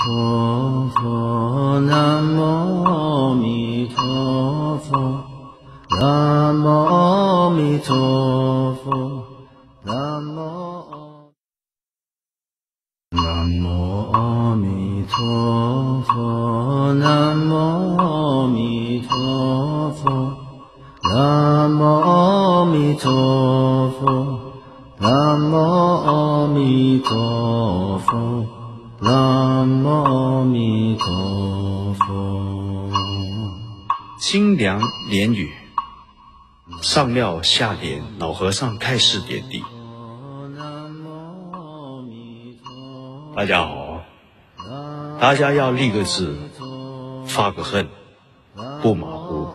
陀下联，老和尚开始点滴。大家好，大家要立个志，发个恨，不马虎，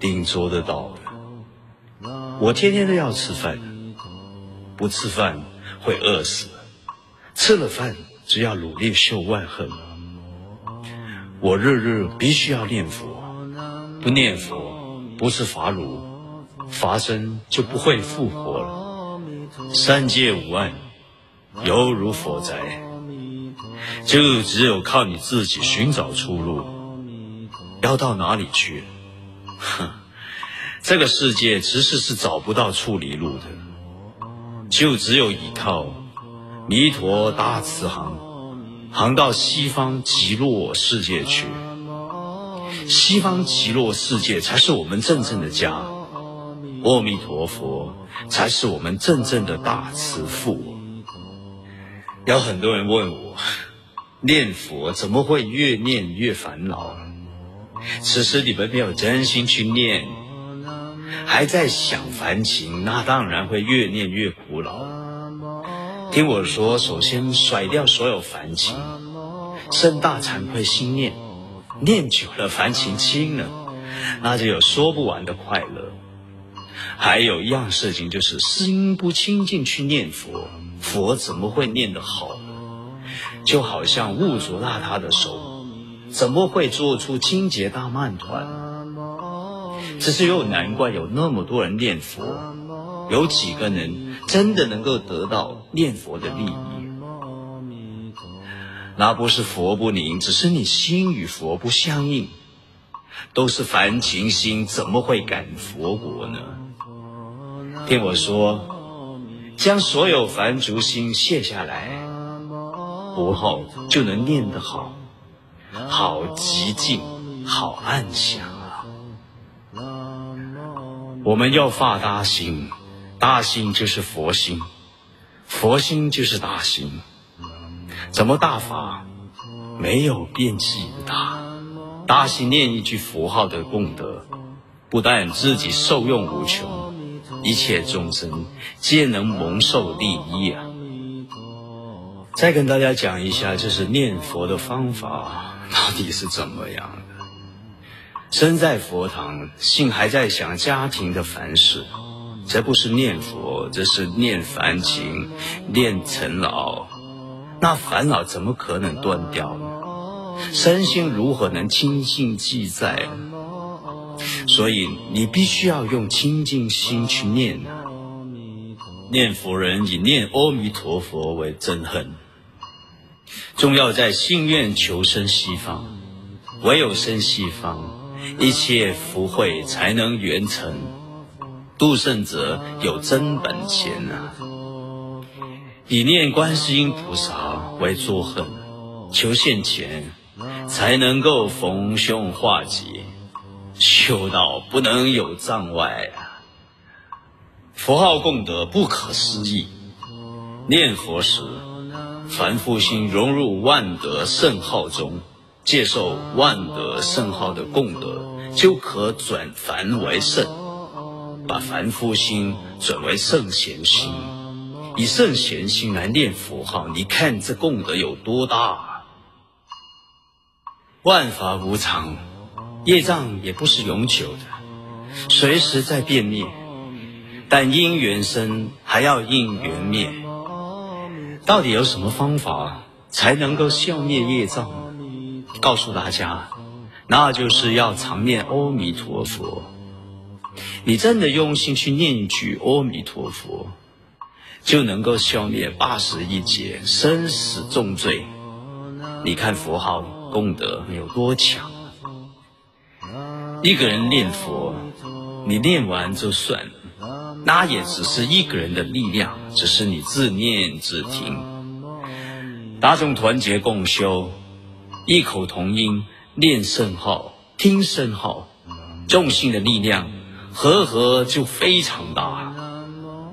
定做得到的。我天天都要吃饭，不吃饭会饿死，吃了饭只要努力修万恨。我日日必须要念佛，不念佛不是法乳，法身就不会复活了。三界五岸犹如火灾，就只有靠你自己寻找出路。要到哪里去？哼，这个世界其实是找不到出离路的，就只有依靠弥陀大慈航，航到西方极乐世界去。西方极乐世界才是我们真正的家，阿弥陀佛才是我们真正的大慈父。有很多人问我，念佛怎么会越念越烦恼？此时你们没有真心去念，还在想烦情，那当然会越念越苦恼。听我说，首先甩掉所有烦情，生大惭愧心念，念久了烦情轻了，那就有说不完的快乐。还有一样事情就是心不清净去念佛，佛怎么会念得好呢？就好像污浊邋遢的手，怎么会做出清洁大曼团？只是又难怪有那么多人念佛，有几个人真的能够得到念佛的利益？那不是佛不灵，只是你心与佛不相应，都是凡情心，怎么会感佛果呢？听我说，将所有凡俗心卸下来，佛号就能念得好，好寂静，好安详啊！我们要发大心，大心就是佛心，佛心就是大心。怎么大法？没有边际的大，大心念一句佛号的功德，不但自己受用无穷。一切众生皆能蒙受利益啊！再跟大家讲一下，就是念佛的方法到底是怎么样的。身在佛堂，心还在想家庭的烦事，这不是念佛，这是念烦情、念尘劳。那烦恼怎么可能断掉呢？身心如何能清净自在呢？所以你必须要用清净心去念啊！念佛人以念阿弥陀佛为真恨，重要在心愿求生西方，唯有生西方，一切福慧才能圆成。度圣者有真本钱啊！以念观世音菩萨为作恨，求现前，才能够逢凶化吉。修道不能有障碍啊！佛号功德不可思议，念佛时，凡夫心融入万德圣号中，接受万德圣号的功德，就可转凡为圣，把凡夫心转为圣贤心，以圣贤心来念佛号，你看这功德有多大？万法无常。业障也不是永久的，随时在变灭，但因缘生还要因缘灭。到底有什么方法才能够消灭业障呢？告诉大家，那就是要常念阿弥陀佛。你真的用心去念一句阿弥陀佛，就能够消灭八十一劫生死重罪。你看佛号功德有多强？一个人念佛，你念完就算了，那也只是一个人的力量，只是你自念自听。大众团结共修，异口同音念圣号，听圣号，众信的力量和合就非常大。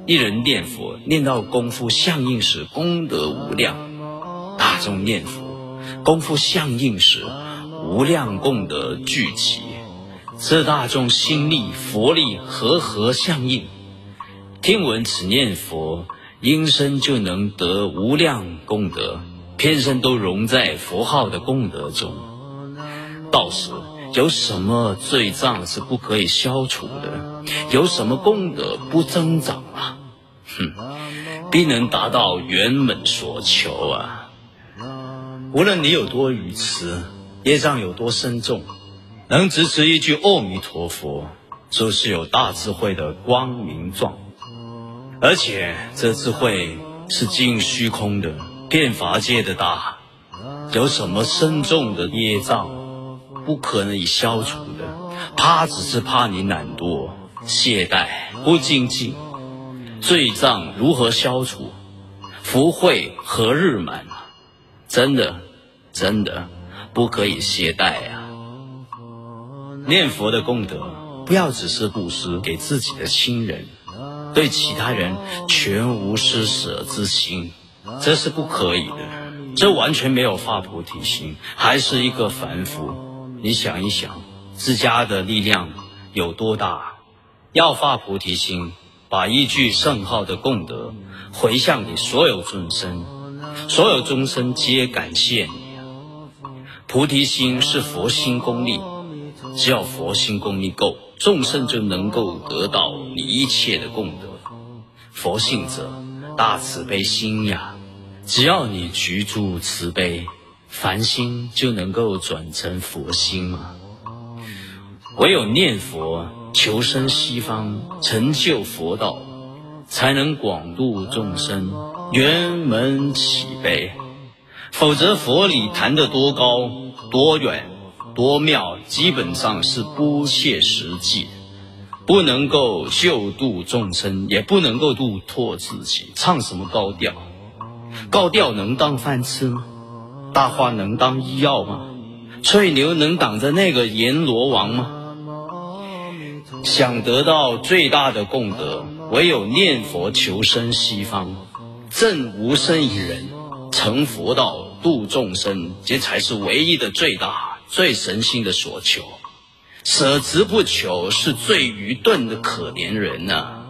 一人念佛念到功夫相应时，功德无量；大众念佛功夫相应时，无量功德聚集。这大众心力、佛力和合相应，听闻此念佛，音声就能得无量功德，偏生都融在佛号的功德中。到时有什么罪障是不可以消除的？有什么功德不增长啊？哼，必能达到圆满所求啊！无论你有多愚痴，业障有多深重。能支持一句阿弥陀佛，就是有大智慧的光明状，而且这智慧是尽虚空的，遍法界的大，有什么深重的业障不可能以消除的？怕只是怕你懒惰、懈怠、不精进，罪障如何消除？福慧何日满？真的，真的不可以懈怠呀！念佛的功德，不要只是布施给自己的亲人，对其他人全无施舍之心，这是不可以的。这完全没有发菩提心，还是一个凡夫。你想一想，自家的力量有多大？要发菩提心，把一句圣号的功德回向给所有众生，所有众生皆感谢你。菩提心是佛心功力。只要佛心功力够，众生就能够得到你一切的功德。佛性者，大慈悲心呀！只要你居住慈悲，凡心就能够转成佛心嘛。唯有念佛，求生西方，成就佛道，才能广度众生，圆门起悲。否则，佛理谈得多高多远？多妙，基本上是不切实际，不能够救度众生，也不能够度脱自己。唱什么高调？高调能当饭吃吗？大话能当医药吗？吹牛能挡着那个阎罗王吗？想得到最大的功德，唯有念佛求生西方，正无生一人，成佛道度众生，这才是唯一的最大。最神心的所求，舍之不求，是最愚钝的可怜人呐。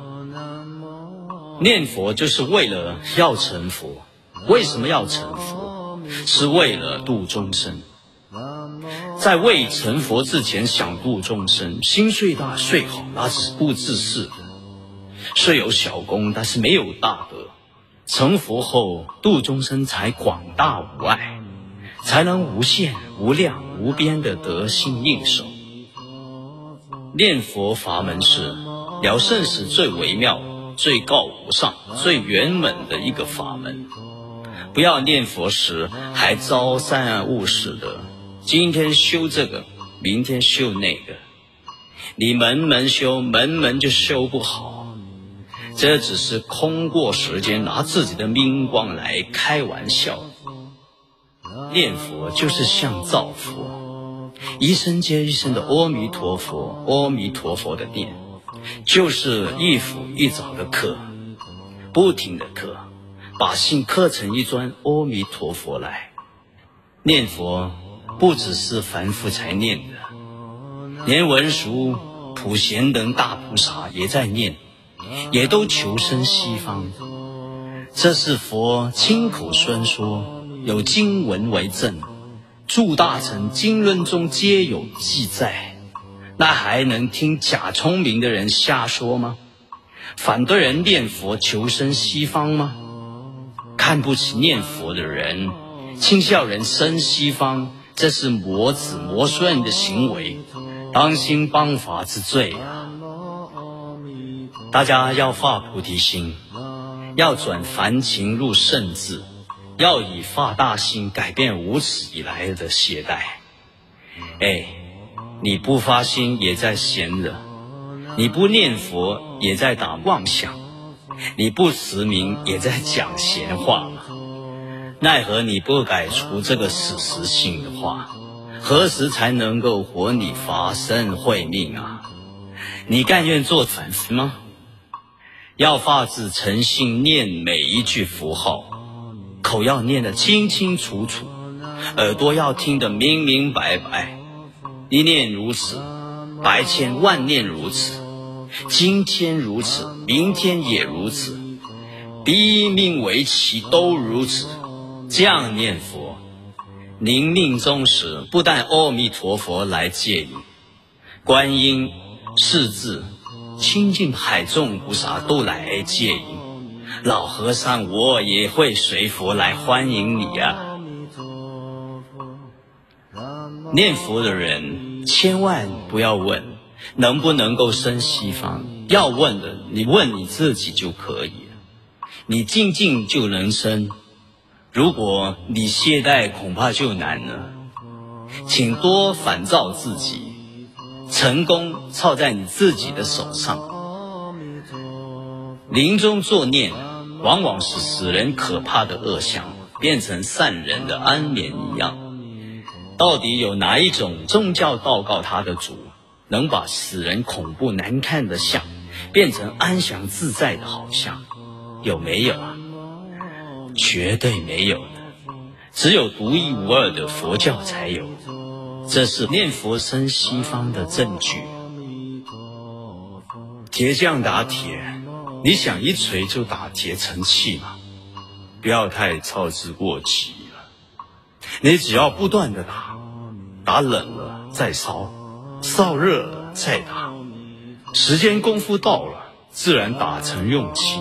念佛就是为了要成佛，为什么要成佛？是为了度众生。在未成佛之前，想度众生，心虽大虽好，那是不自是的。虽有小功，但是没有大德。成佛后，度众生才广大无碍。才能无限、无量、无边的得心应手。念佛法门是了生死最微妙、最高无上、最圆满的一个法门。不要念佛时还朝三暮四的，今天修这个，明天修那个，你门门修，门门就修不好。这只是空过时间，拿自己的命光来开玩笑。念佛就是像造佛，一声接一声的阿弥陀佛，阿弥陀佛的念，就是一斧一凿的刻，不停的刻，把心刻成一尊阿弥陀佛来。念佛不只是凡夫才念的，连文殊、普贤等大菩萨也在念，也都求生西方。这是佛亲口宣说。有经文为证，诸大臣经论中皆有记载，那还能听假聪明的人瞎说吗？反对人念佛求生西方吗？看不起念佛的人，轻笑人生西方，这是魔子魔孙的行为，当心谤法之罪啊！大家要发菩提心，要转凡情入圣智。要以发大心改变无始以来的懈怠。哎，你不发心也在闲着，你不念佛也在打妄想，你不持名也在讲闲话。奈何你不改除这个事实性的话，何时才能够活你法身慧命啊？你甘愿做凡夫吗？要发自诚心念每一句符号，口要念得清清楚楚，耳朵要听得明明白白。一念如此，百千万念如此，今天如此，明天也如此，第一命为期都如此。这样念佛，临命终时，不但阿弥陀佛来接引，观音、世字、清净海众菩萨都来接引，老和尚我也会随佛来欢迎你呀。念佛的人千万不要问能不能够生西方，要问的你问你自己就可以了，你静静就能生。如果你懈怠，恐怕就难了。请多反照自己，成功操在你自己的手上。临终作念，往往是使人可怕的恶想变成善人的安眠一样。到底有哪一种宗教祷告他的主，能把使人恐怖难看的相变成安详自在的好相？有没有啊？绝对没有的，只有独一无二的佛教才有。这是念佛生西方的证据。铁匠打铁，你想一锤就打结成器吗？不要太操之过急了。你只要不断的打，打冷了再烧，烧热了再打，时间功夫到了，自然打成用气。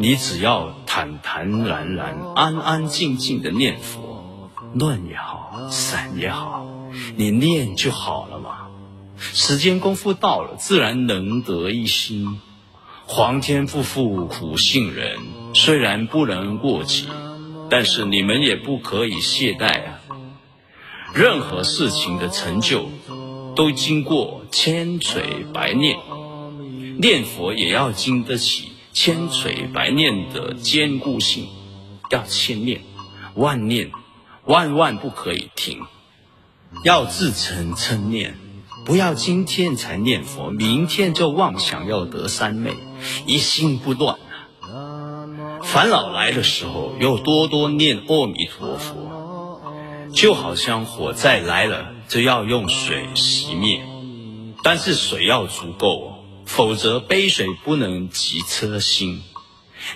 你只要坦坦然然、安安静静的念佛，乱也好，散也好，你念就好了嘛。时间功夫到了，自然能得一心。皇天不负苦心人，虽然不能过急，但是你们也不可以懈怠啊。任何事情的成就，都经过千锤百炼，念佛也要经得起。千锤百炼的坚固性，要千念万念，万万不可以停。要自诚称念，不要今天才念佛，明天就妄想要得三昧，一心不乱啊！烦恼来的时候，又多多念阿弥陀佛，就好像火灾来了，就要用水熄灭，但是水要足够。否则，杯水不能及车薪。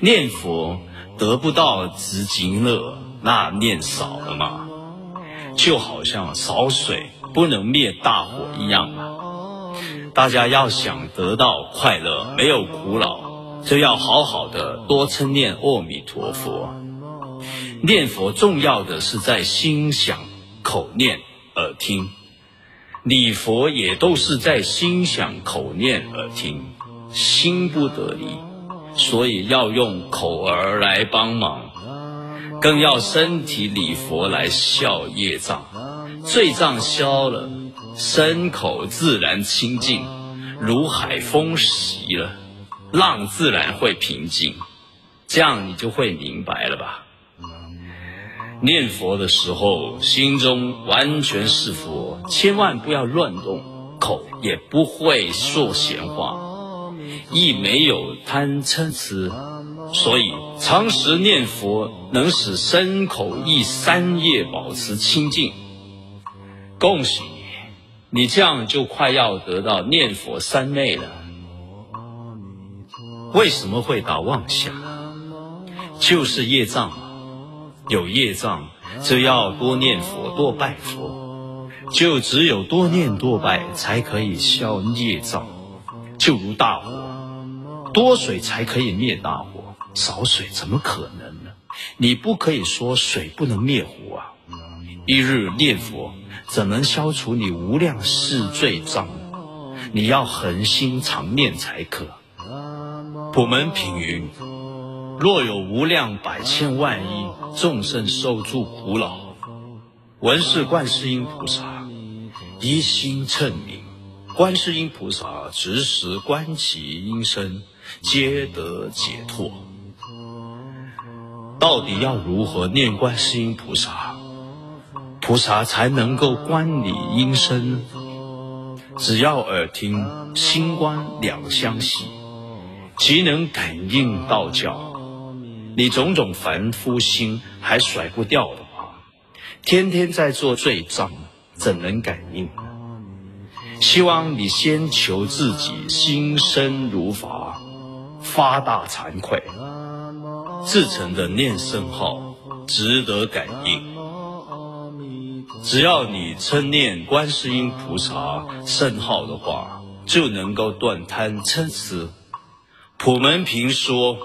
念佛得不到直经乐，那念少了嘛？就好像少水不能灭大火一样啊！大家要想得到快乐，没有苦恼，就要好好的多称念阿弥陀佛。念佛重要的是在心想、口念、耳听。礼佛也都是在心想、口念、耳听，心不得离，所以要用口儿来帮忙，更要身体礼佛来消业障，罪障消了，身口自然清净，如海风袭了，浪自然会平静，这样你就会明白了吧。念佛的时候，心中完全是佛，千万不要乱动，口也不会说闲话，亦没有贪嗔痴，所以常时念佛能使身口意三业保持清净。恭喜你，这样就快要得到念佛三昧了。为什么会打妄想？就是业障。有业障，就要多念佛、多拜佛，就只有多念多拜才可以消业障。就如大火，多水才可以灭大火，少水怎么可能呢？你不可以说水不能灭火啊！一日念佛，怎能消除你无量世罪障？你要恒心常念才可。普门品云。若有无量百千万亿众生受诸苦恼，闻是观世音菩萨一心称名，观世音菩萨执时观其音声，皆得解脱。到底要如何念观世音菩萨，菩萨才能够观你音声？只要耳听心观两相喜，即能感应道教。你种种凡夫心还甩不掉的话，天天在做罪障，怎能感应？希望你先求自己心生如法，发大惭愧，自成的念圣号，值得感应。只要你称念观世音菩萨圣号的话，就能够断贪嗔痴。普门平说。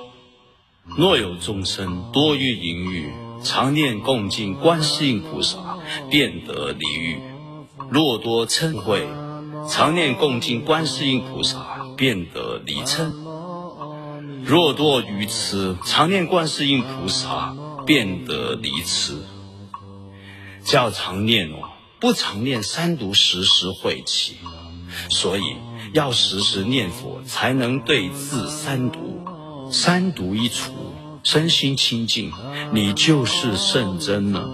若有众生多于淫欲，常念共敬观世音菩萨，便得离欲；若多嗔恚，常念共敬观世音菩萨，便得离嗔；若多愚痴，常念观世音菩萨，便得离痴。叫常念哦，不常念三毒时时晦气，所以要时时念佛，才能对治三毒。三毒一除，身心清净，你就是圣真了。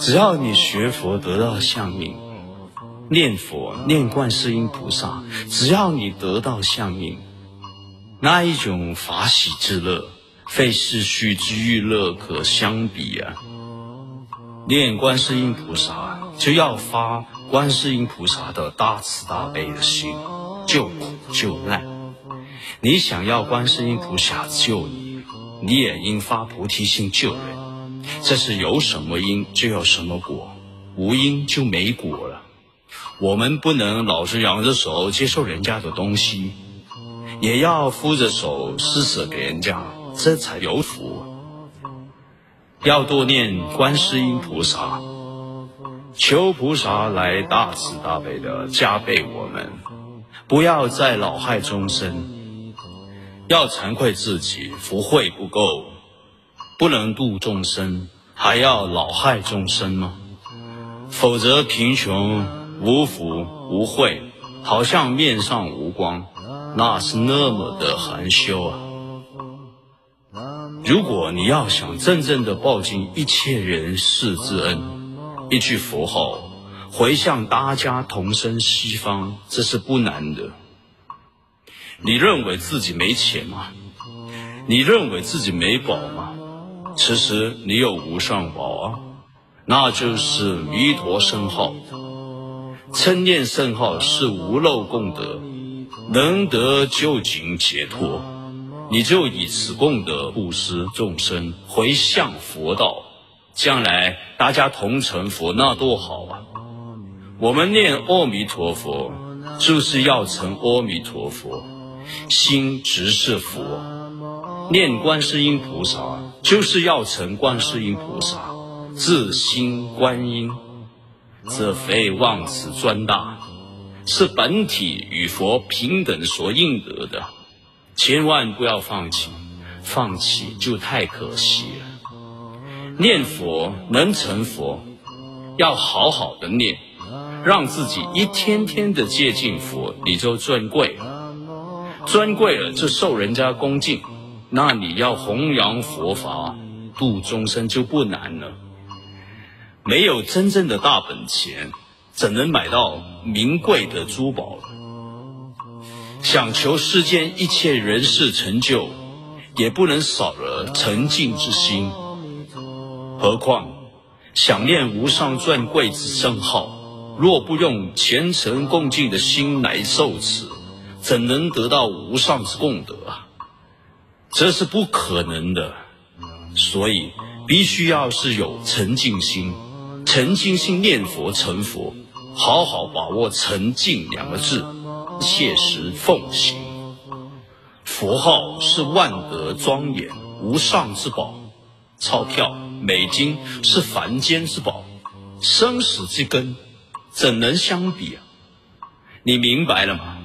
只要你学佛得到相应，念佛念观世音菩萨，只要你得到相应，那一种法喜之乐，非世虚之欲乐可相比啊！念观世音菩萨，就要发观世音菩萨的大慈大悲的心，救苦救难。你想要观世音菩萨救你，你也应发菩提心救人。这是有什么因就有什么果，无因就没果了。我们不能老是仰着手接受人家的东西，也要扶着手施舍给人家，这才有福。要多念观世音菩萨，求菩萨来大慈大悲的加倍我们，不要再老害众生。要惭愧自己福慧不够，不能度众生，还要老害众生吗？否则贫穷无福无慧，好像面上无光，那是那么的含羞啊！如果你要想真正的报尽一切人世之恩，一句佛号回向大家同生西方，这是不难的。你认为自己没钱吗？你认为自己没宝吗？其实你有无上宝啊，那就是弥陀圣号。称念圣号是无漏功德，能得究竟解脱。你就以此功德布施众生，回向佛道，将来大家同成佛，那多好啊！我们念阿弥陀佛，就是要成阿弥陀佛。心直是佛，念观世音菩萨就是要成观世音菩萨，自心观音，这非妄此专大，是本体与佛平等所应得的，千万不要放弃，放弃就太可惜了。念佛能成佛，要好好的念，让自己一天天的接近佛，你就尊贵了。尊贵了就受人家恭敬，那你要弘扬佛法度众生就不难了。没有真正的大本钱，怎能买到名贵的珠宝？想求世间一切人事成就，也不能少了沉静之心。何况想念无上尊贵之圣号，若不用虔诚恭敬的心来受持。怎能得到无上之功德啊？这是不可能的，所以必须要是有沉静心，沉静心念佛成佛，好好把握沉静两个字，切实奉行。佛号是万德庄严无上之宝，钞票美金是凡间之宝，生死之根怎能相比啊？你明白了吗？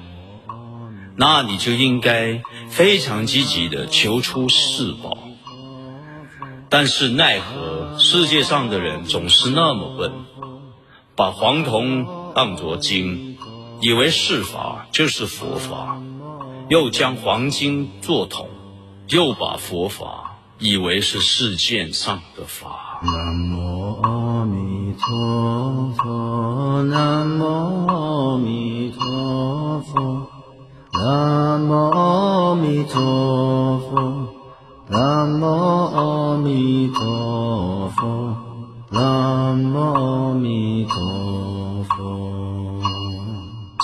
那你就应该非常积极的求出世宝。但是奈何世界上的人总是那么笨，把黄铜当作金，以为世法就是佛法，又将黄金做铜，又把佛法以为是世界上的法。南无阿弥陀佛，南无阿弥陀佛，南无阿弥陀佛，南无阿弥陀佛，南无阿弥陀佛。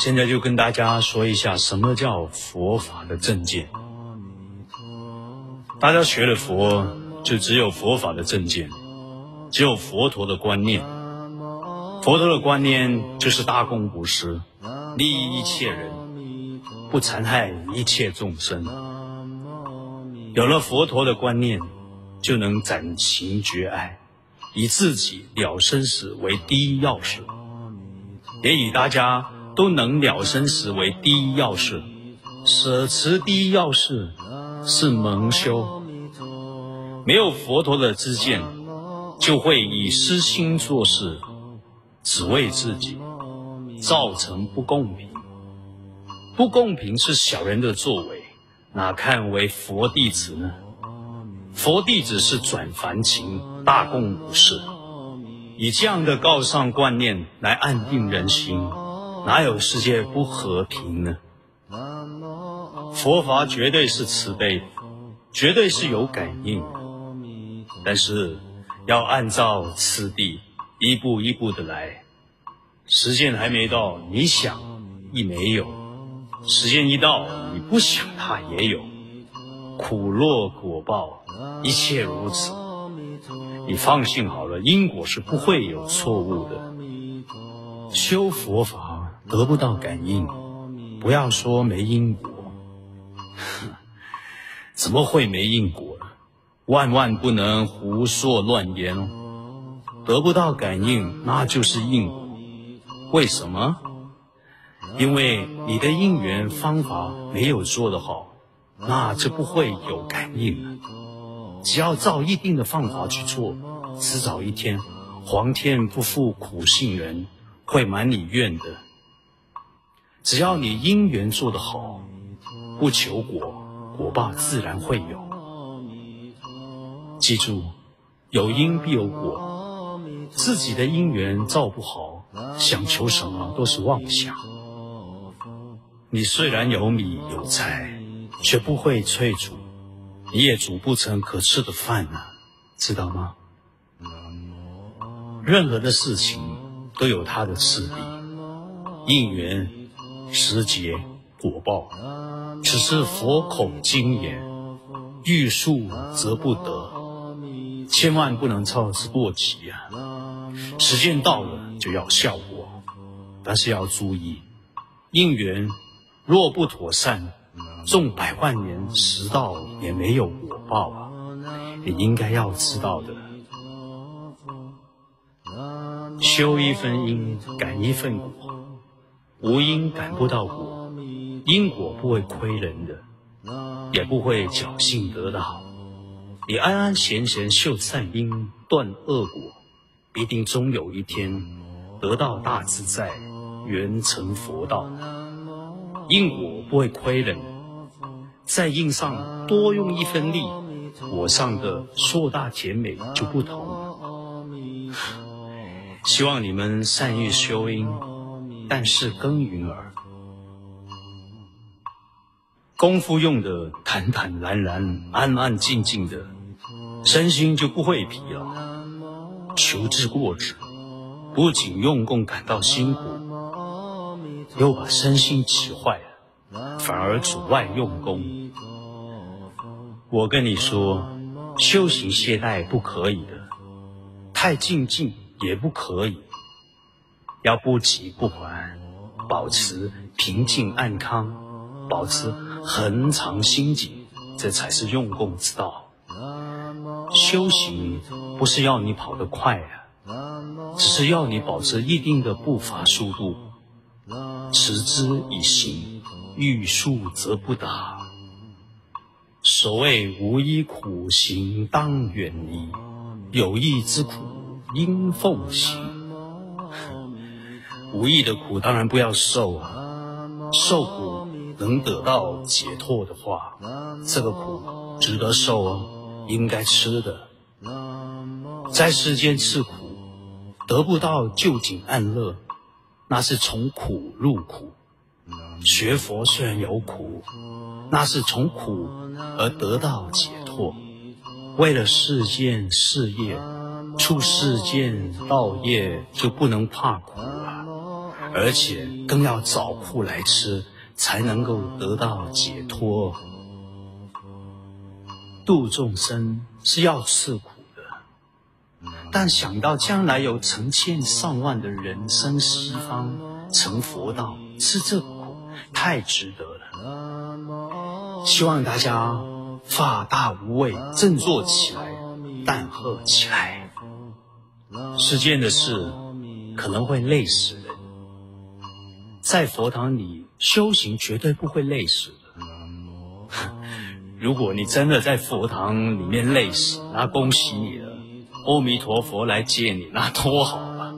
现在就跟大家说一下什么叫佛法的正见。大家学了佛，就只有佛法的正见。只有佛陀的观念，佛陀的观念就是大公无私，利益一切人，不残害一切众生。有了佛陀的观念，就能斩情绝爱，以自己了生死为第一要事，也以大家都能了生死为第一要事。舍持第一要事是蒙修，没有佛陀的知见。就会以私心做事，只为自己，造成不公平。不公平是小人的作为，哪看为佛弟子呢？佛弟子是转凡情，大公无私，以这样的高尚观念来安定人心，哪有世界不和平呢？佛法绝对是慈悲，绝对是有感应，但是。要按照次第，一步一步的来。时间还没到，你想亦没有；时间一到，你不想它也有。苦乐果报，一切如此。你放心好了，因果是不会有错误的。修佛法得不到感应，不要说没因果，怎么会没因果？万万不能胡说乱言哦！得不到感应，那就是因果。为什么？因为你的应缘方法没有做得好，那就不会有感应了。只要照一定的方法去做，迟早一天，皇天不负苦心人，会满你愿的。只要你因缘做得好，不求果，果报自然会有。记住，有因必有果。自己的因缘造不好，想求什么都是妄想。你虽然有米有菜，却不会炊煮，你也煮不成可吃的饭啊，知道吗？任何的事情都有它的次第，因缘、时节、果报，只是佛口经言，欲速则不得。千万不能操之过急啊！时间到了就要效果，但是要注意，应缘若不妥善，种百万年十道也没有果报啊！你应该要知道的，修一分因，感一分果，无因感不到果，因果不会亏人的，也不会侥幸得到。你安安闲闲修善因断恶果，必定终有一天得到大自在，圆成佛道。因果不会亏人，在因上多用一分力，果上的硕大甜美就不同了。希望你们善于修因，但是耕耘耳。功夫用的坦坦然然、安安静静的。身心就不会疲劳，求之过之，不仅用功感到辛苦，又把身心气坏了，反而阻碍用功。我跟你说，修行懈怠不可以的，太静静也不可以，要不急不缓，保持平静安康，保持恒常心境，这才是用功之道。修行不是要你跑得快啊，只是要你保持一定的步伐速度，持之以行，欲速则不达。所谓无益苦行当远离，有益之苦应奉行。无意的苦当然不要受啊，受苦能得到解脱的话，这个苦值得受哦，应该吃的。在世间吃苦，得不到究竟安乐，那是从苦入苦。学佛虽然有苦。那是从苦而得到解脱。为了世间事业，出世间道业就不能怕苦，而且更要找苦来吃，才能够得到解脱。度众生是要吃苦的，但想到将来有成千上万的人生西方成佛道，吃这苦太值得了。希望大家法大无畏，振作起来，淡喝起来。世间的事可能会累死，在佛堂里修行绝对不会累死的。如果你真的在佛堂里面累死，那恭喜你了，阿弥陀佛来接你，那多好啊！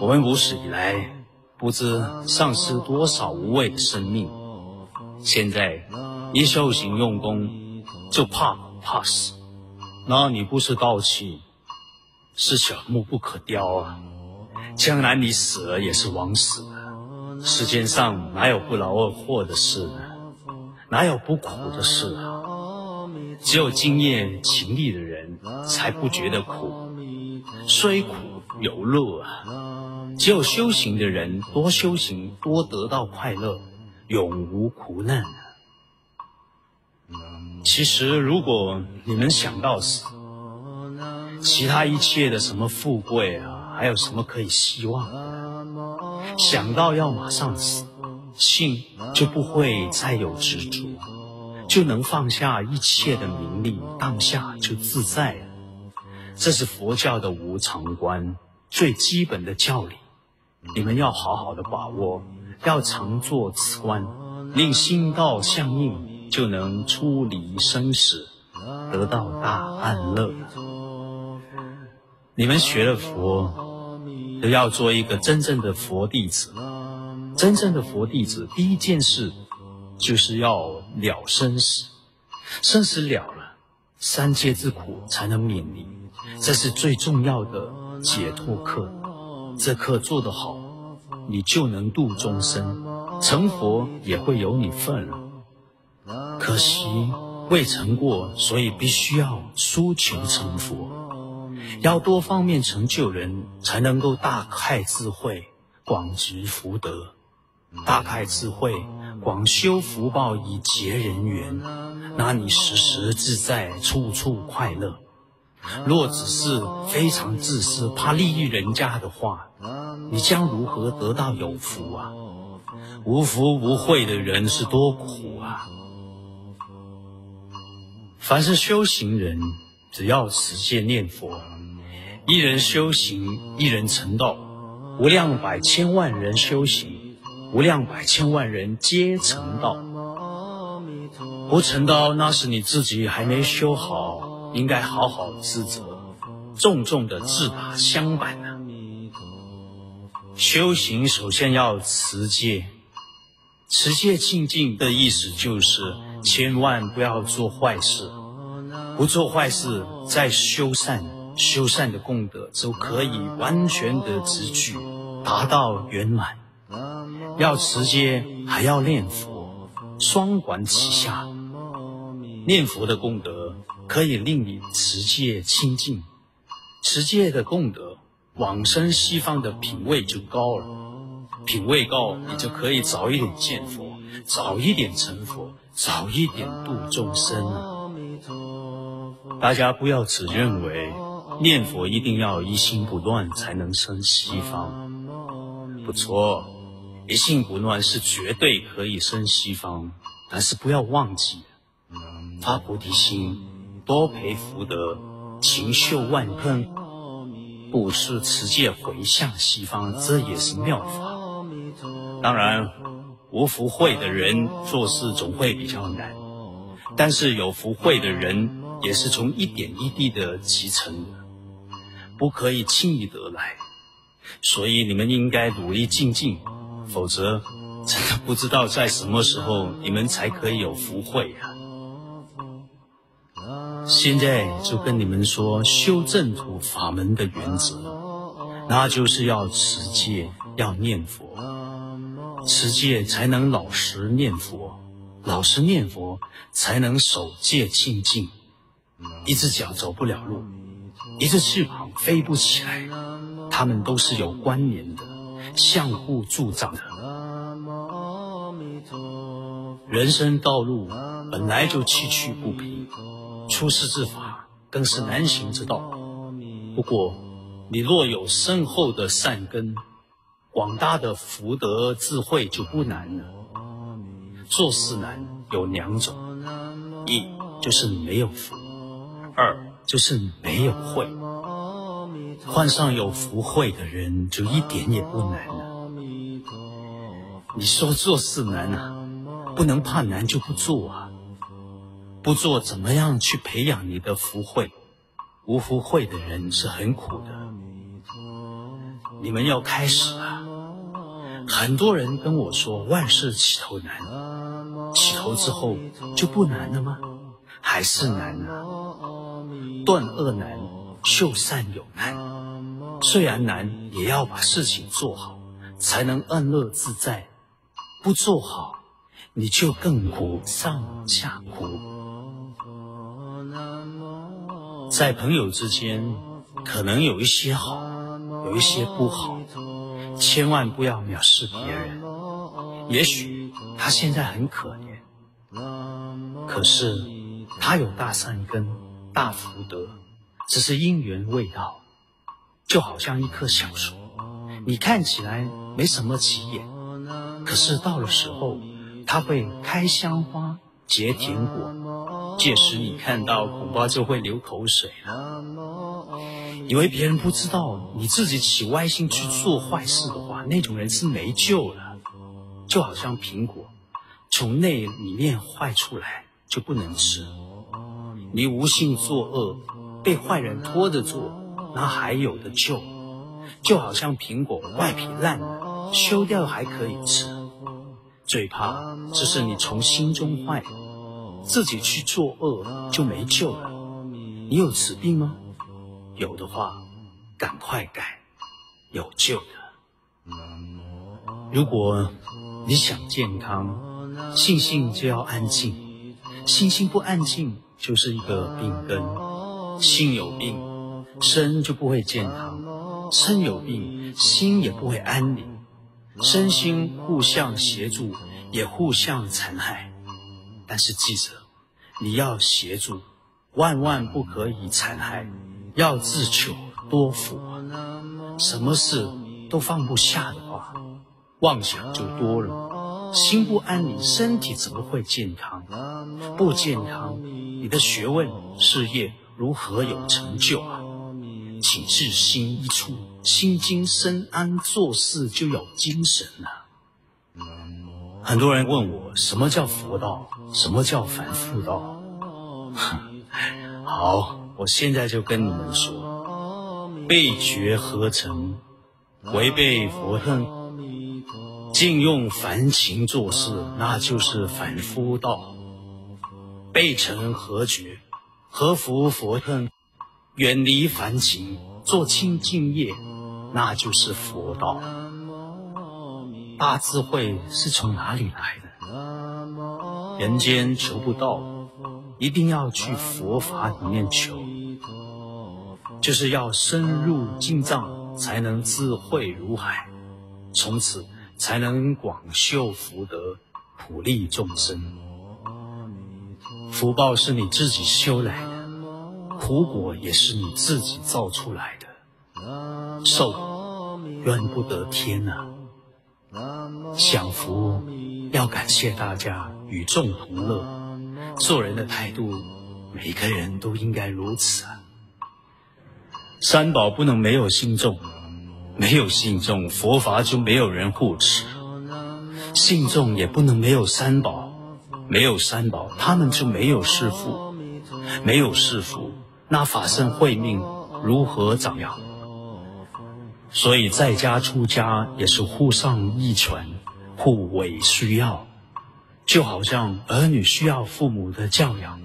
我们无始以来不知丧失多少无畏的生命。现在一修行用功，就怕怕死，那你不是道气，是朽木不可雕啊！将来你死了也是枉死的。世间上哪有不劳而获的事呢？哪有不苦的事啊？只有经验勤力的人才不觉得苦，虽苦有乐啊！只有修行的人多修行，多得到快乐。永无苦难。其实，如果你能想到死，其他一切的什么富贵啊，还有什么可以希望？想到要马上死，心就不会再有执着，就能放下一切的名利，当下就自在了。这是佛教的无常观最基本的教理，你们要好好的把握。要常做此观，令心道相应，就能出离生死，得到大安乐。你们学了佛，都要做一个真正的佛弟子。真正的佛弟子，第一件事就是要了生死。生死了了，三界之苦才能免离。这是最重要的解脱课。这课做得好。你就能度众生，成佛也会有你份了。可惜未成过，所以必须要殊求成佛，要多方面成就人，才能够大开智慧，广植福德。大开智慧，广修福报以结人缘，那你时时自在，处处快乐。若只是非常自私，怕利益人家的话，你将如何得到有福啊？无福无慧的人是多苦啊！凡是修行人，只要持戒念佛，一人修行，一人成道；无量百千万人修行，无量百千万人皆成道。不成道，那是你自己还没修好。应该好好自责，重重的自打相板呢。修行首先要持戒，持戒清净的意思就是千万不要做坏事，不做坏事再修善，修善的功德就可以完全的直具，达到圆满。要持戒还要念佛，双管齐下，念佛的功德。可以令你持戒清净，持戒的功德，往生西方的品位就高了。品位高，你就可以早一点见佛，早一点成佛，早一点度众生了。大家不要只认为念佛一定要一心不乱才能生西方，不错，一心不乱是绝对可以生西方，但是不要忘记发菩提心。多培福德，勤修万根，布施持戒回向西方，这也是妙法。当然，无福慧的人做事总会比较难，但是有福慧的人也是从一点一滴的集成的，不可以轻易得来。所以你们应该努力精进，否则真的不知道在什么时候你们才可以有福慧啊！现在就跟你们说修正土法门的原则，那就是要持戒，要念佛，持戒才能老实念佛，老实念佛才能守戒清净。一只脚走不了路，一只翅膀飞不起来，它们都是有关联的，相互助长的。人生道路本来就崎岖不平。出世之法更是难行之道。不过，你若有深厚的善根、广大的福德智慧，就不难了。做事难有两种：一就是没有福，二就是没有慧。换上有福慧的人，就一点也不难了。你说做事难啊？不能怕难就不做啊！不做怎么样去培养你的福慧？无福慧的人是很苦的。你们要开始啊！很多人跟我说万事起头难，起头之后就不难了吗？还是难啊！断恶难，修善有难。虽然难，也要把事情做好，才能安乐自在。不做好，你就更苦，上下苦。在朋友之间，可能有一些好，有一些不好，千万不要藐视别人。也许他现在很可怜，可是他有大善根、大福德，只是因缘未到。就好像一棵小树，你看起来没什么起眼，可是到了时候，它会开香花、结甜果。届时你看到，恐怕就会流口水了。以为别人不知道，你自己起歪心去做坏事的话，那种人是没救了。就好像苹果从内里面坏出来就不能吃，你无心作恶，被坏人拖着做，那还有的救。就好像苹果外皮烂了，修掉还可以吃，最怕只是你从心中坏。自己去作恶就没救了。你有此病吗？有的话，赶快改，有救的。如果你想健康，心性就要安静。心性不安静，就是一个病根。心有病，身就不会健康；身有病，心也不会安宁。身心互相协助，也互相残害。但是记着，你要协助，万万不可以残害，要自求多福。什么事都放不下的话，妄想就多了。心不安宁，身体怎么会健康？不健康，你的学问、事业如何有成就啊？请至心一处，心经深安，做事就有精神了。很多人问我什么叫佛道，什么叫凡夫道？好，我现在就跟你们说：背觉合成，违背佛恨，尽用凡情做事，那就是凡夫道；背成合觉，合福佛恨，远离凡情，做清净业，那就是佛道。大智慧是从哪里来的？人间求不到，一定要去佛法里面求，就是要深入进藏，才能智慧如海，从此才能广修福德，普利众生。福报是你自己修来的，苦果也是你自己造出来的，受怨不得天啊！享福要感谢大家，与众同乐。做人的态度，每个人都应该如此。三宝不能没有信众，没有信众，佛法就没有人护持。信众也不能没有三宝，没有三宝，他们就没有师父，没有师父，那法身慧命如何长养？所以在家出家也是互上一存，互为需要，就好像儿女需要父母的教养，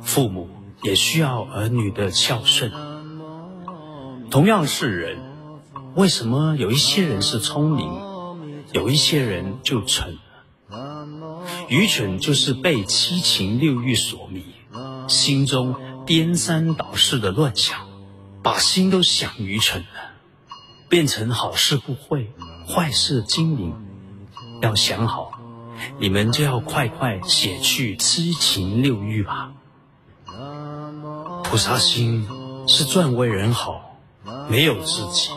父母也需要儿女的孝顺。同样是人，为什么有一些人是聪明？有一些人就蠢，愚蠢就是被七情六欲所迷，心中颠三倒四的乱想，把心都想愚蠢了，变成好事不会，坏事精明。要想好，你们就要快快写去七情六欲吧。菩萨心是专为人好，没有自己，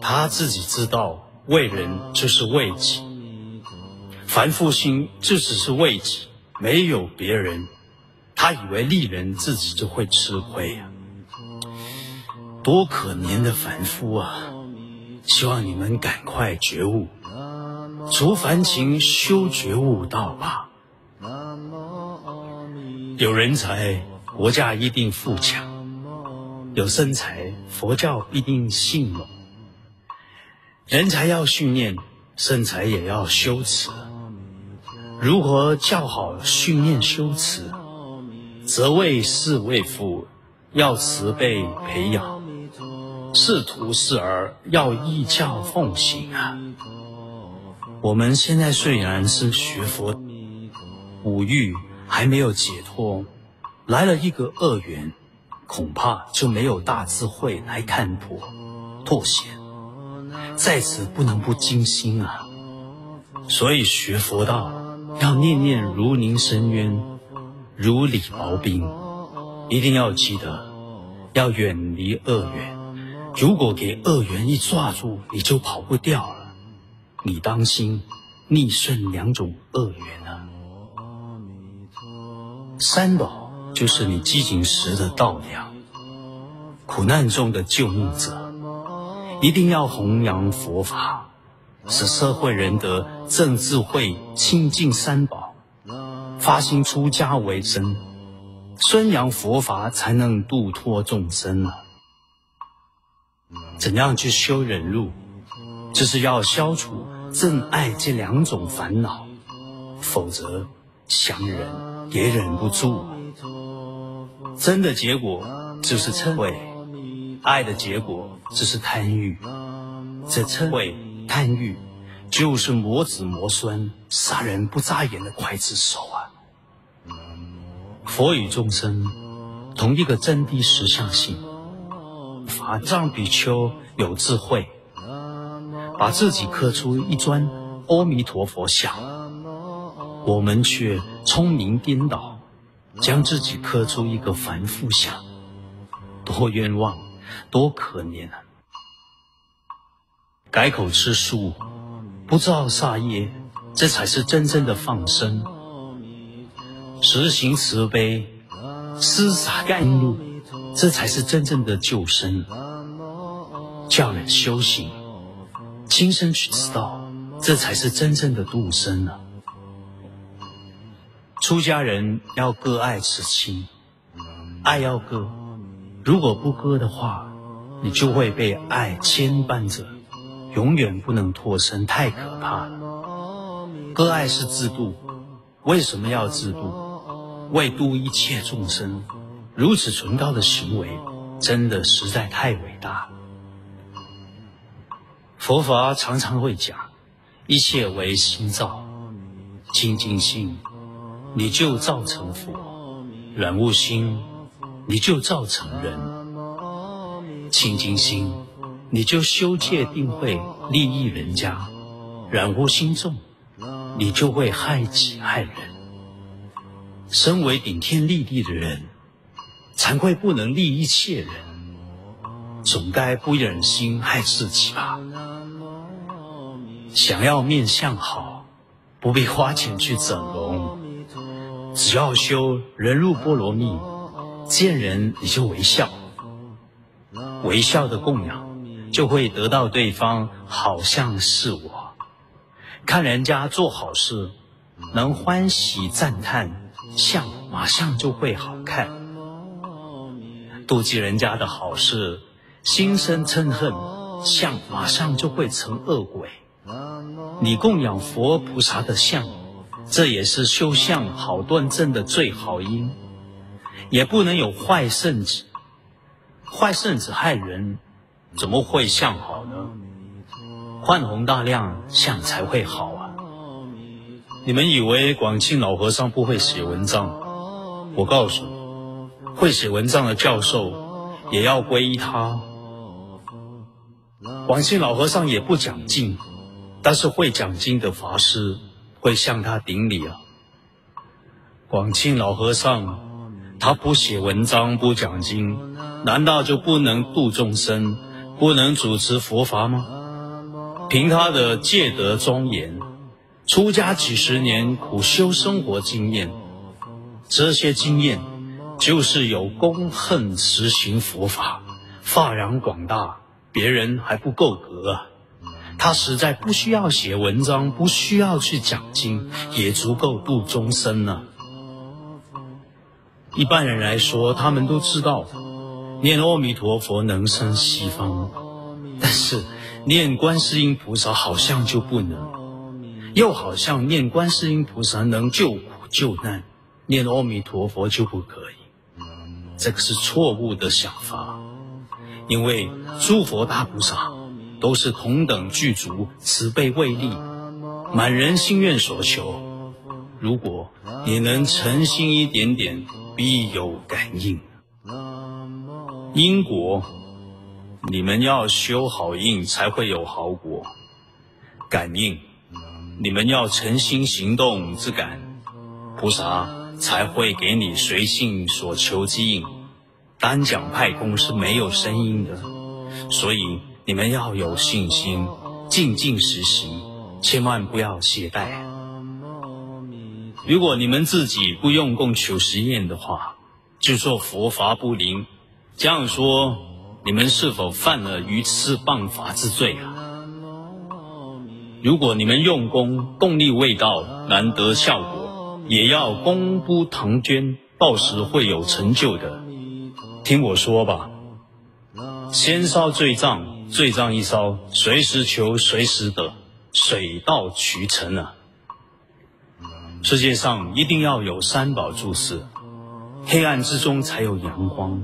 他自己知道。为人就是为己，凡夫心就只是位置，没有别人。他以为利人自己就会吃亏呀，多可怜的凡夫啊！希望你们赶快觉悟，除凡情修觉悟道吧。有人才，国家一定富强；有身材，佛教一定兴隆。人才要训练，身材也要修持。如何较好训练修持？则为是为父，要慈悲培养；是徒是儿，要依教奉行啊！我们现在虽然是学佛，五欲还没有解脱，来了一个恶缘，恐怕就没有大智慧来看破、破险。在此不能不精心啊！所以学佛道要念念如临深渊，如履薄冰，一定要记得要远离恶缘。如果给恶缘一抓住，你就跑不掉了。你当心逆顺两种恶缘啊！三宝就是你饥馑时的稻粮，苦难中的救命者。一定要弘扬佛法，使社会仁德正智慧、清净三宝，发心出家为僧，宣扬佛法才能度脱众生啊！怎样去修忍辱？就是要消除正爱这两种烦恼，否则想忍也忍不住啊。真的结果就是嗔恚。爱的结果只是贪欲，这嗔恚、贪欲就是魔子魔孙杀人不眨眼的刽子手啊！佛与众生同一个真谛实相性，法藏比丘有智慧，把自己刻出一尊阿弥陀佛像，我们却聪明颠倒，将自己刻出一个凡夫像，多冤枉！多可怜啊！改口吃素，不造杀业，这才是真正的放生。实行慈悲，施洒甘露，这才是真正的救生。教人修行，亲身去知道，这才是真正的度生啊！出家人要割爱慈亲，爱要割，如果不割的话。你就会被爱牵绊着，永远不能脱身，太可怕了。割爱是自度，为什么要自度？为度一切众生，如此崇高的行为，真的实在太伟大了。佛法常常会讲，一切为心造，清净心，你就造成佛；软悟心，你就造成人。清净心，你就修戒定慧，利益人家；染污心重，你就会害己害人。身为顶天立地的人，惭愧不能利一切人，总该不忍心害自己吧？想要面相好，不必花钱去整容，只要修人入波罗蜜，见人你就微笑。微笑的供养，就会得到对方好像是我。看人家做好事，能欢喜赞叹，相马上就会好看；妒忌人家的好事，心生嗔恨，相马上就会成恶鬼。你供养佛菩萨的像，这也是修相好断正的最好因。也不能有坏圣子，坏圣子害人，怎么会相好呢？宽宏大量，相才会好啊！你们以为广清老和尚不会写文章？我告诉你，会写文章的教授也要皈依他。广清老和尚也不讲经，但是会讲经的法师会向他顶礼啊。广清老和尚。他不写文章，不讲经，难道就不能度众生，不能主持佛法吗？凭他的戒德庄严，出家几十年苦修生活经验，这些经验就是有功恨实行佛法，发扬广大，别人还不够格啊！他实在不需要写文章，不需要去讲经，也足够度众生了。一般人来说，他们都知道念阿弥陀佛能生西方，但是念观世音菩萨好像就不能，又好像念观世音菩萨能救苦救难，念阿弥陀佛就不可以。这个是错误的想法，因为诸佛大菩萨都是同等具足慈悲威力，满人心愿所求。如果你能诚心一点点。必有感应，因果，你们要修好因才会有好果。感应，你们要诚心行动之感，菩萨才会给你随性所求之应。单讲派功是没有声音的，所以你们要有信心，静静实行，千万不要懈怠。如果你们自己不用功求实验的话，就说佛法不灵。这样说，你们是否犯了愚痴谤法之罪啊？如果你们用功，功力未到，难得效果，也要功不唐捐，到时会有成就的。听我说吧，先烧罪障，罪障一烧，随时求，随时得，水到渠成啊！世界上一定要有三宝注释，黑暗之中才有阳光，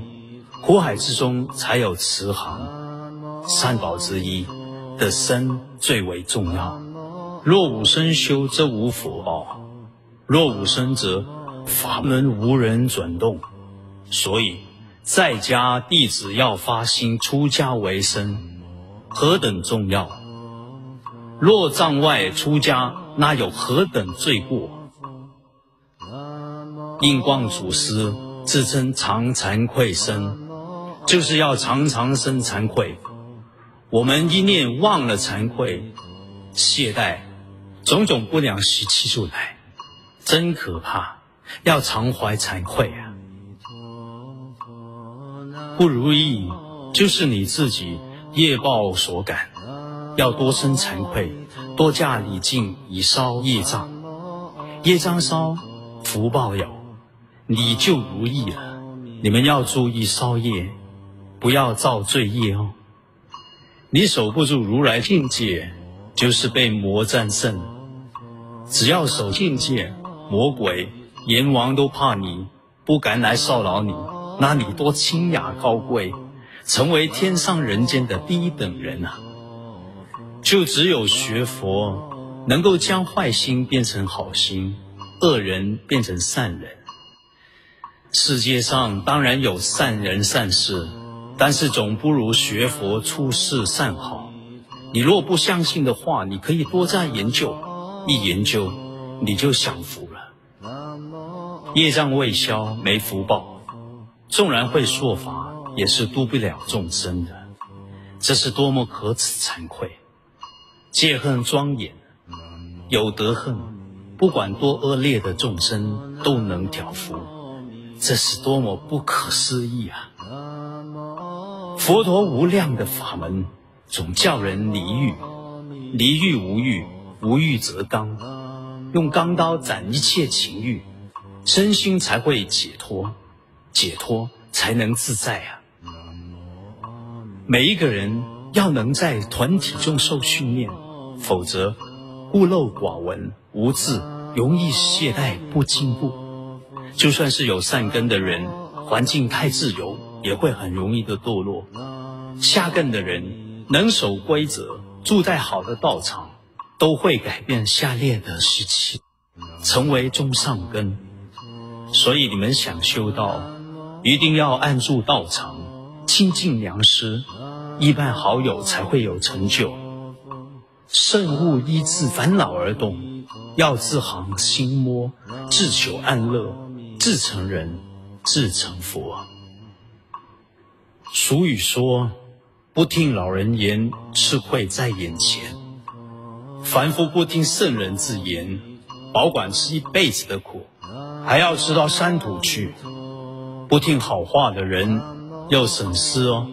苦海之中才有慈航。三宝之一的身最为重要。若无身修，则无福报；若无身则法门无人转动。所以，在家弟子要发心出家为僧，何等重要！若障外出家，那有何等罪过？印光祖师自称常惭愧生，就是要常常生惭愧。我们一念忘了惭愧、懈怠，种种不良习气就来，真可怕。要常怀惭愧啊！不如意就是你自己业报所感，要多生惭愧，多加礼敬以烧业障，业障烧，福报有。你就如意了。你们要注意烧业，不要造罪业哦。你守不住如来境界，就是被魔战胜。只要守境界，魔鬼、阎王都怕你，不敢来骚扰你。那你多清雅高贵，成为天上人间的第一等人啊！就只有学佛，能够将坏心变成好心，恶人变成善人。世界上当然有善人善事，但是总不如学佛出世善好。你若不相信的话，你可以多加研究，一研究你就享福了。业障未消，没福报，纵然会说法，也是度不了众生的。这是多么可耻惭愧！戒恨庄严，有德恨，不管多恶劣的众生都能调伏。这是多么不可思议啊！佛陀无量的法门，总叫人离欲，离欲无欲，无欲则刚，用钢刀斩一切情欲，身心才会解脱，解脱才能自在啊！每一个人要能在团体中受训练，否则孤陋寡闻、无智，容易懈怠不进步。就算是有善根的人，环境太自由，也会很容易的堕落。下根的人能守规则，住在好的道场，都会改变下列的习气，成为中上根。所以你们想修道，一定要按住道场，亲近良师。一般好友才会有成就。慎勿依自烦恼而动，要自行心摸，自求安乐，自成人，自成佛。俗语说：“不听老人言，吃亏在眼前。”凡夫不听圣人之言，保管吃一辈子的苦，还要吃到山土去。不听好话的人，要省思哦。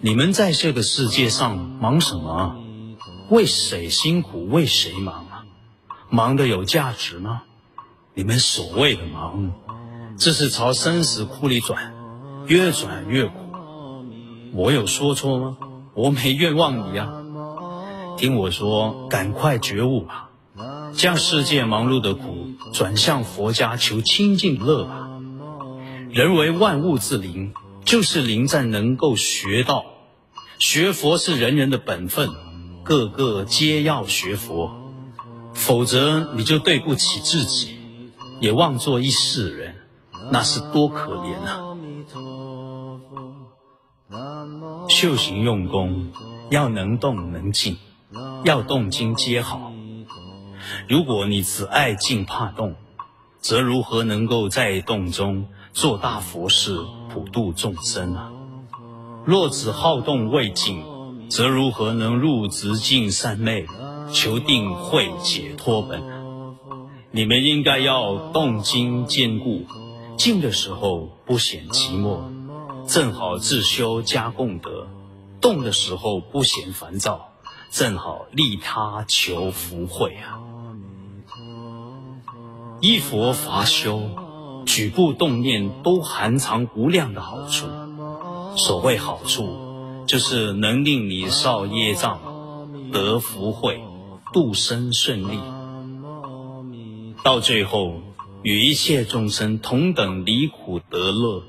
你们在这个世界上忙什么？为谁辛苦？为谁忙啊？忙的有价值吗？你们所谓的忙，这是朝生死库里转，越转越苦。我有说错吗？我没冤枉你呀。听我说，赶快觉悟吧，将世界忙碌的苦转向佛家求清净乐吧。人为万物之灵。就是灵在能够学道，学佛是人人的本分，个个皆要学佛，否则你就对不起自己，也妄作一世人，那是多可怜啊！修行用功要能动能静，要动静皆好。如果你只爱静怕动，则如何能够在动中？做大佛事，普度众生啊！若只好动未静，则如何能入直境三昧，求定慧解脱本？你们应该要动静兼顾，静的时候不显寂寞，正好自修加功德；动的时候不显烦躁，正好利他求福慧啊！依佛法修。举步动念都含藏无量的好处。所谓好处，就是能令你少业障，得福慧，度生顺利，到最后与一切众生同等离苦得乐，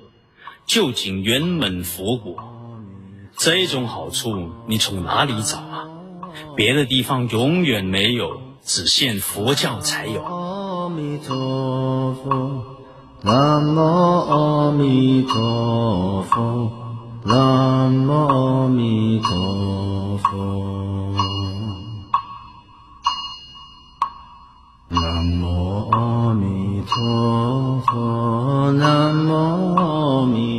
就近圆满佛果。这种好处，你从哪里找啊？别的地方永远没有，只限佛教才有。阿弥陀佛。南无阿弥陀佛，南无阿弥陀佛，南无阿弥陀佛，南无阿弥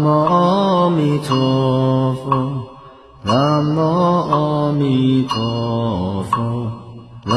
南无阿弥陀佛南无阿弥陀佛南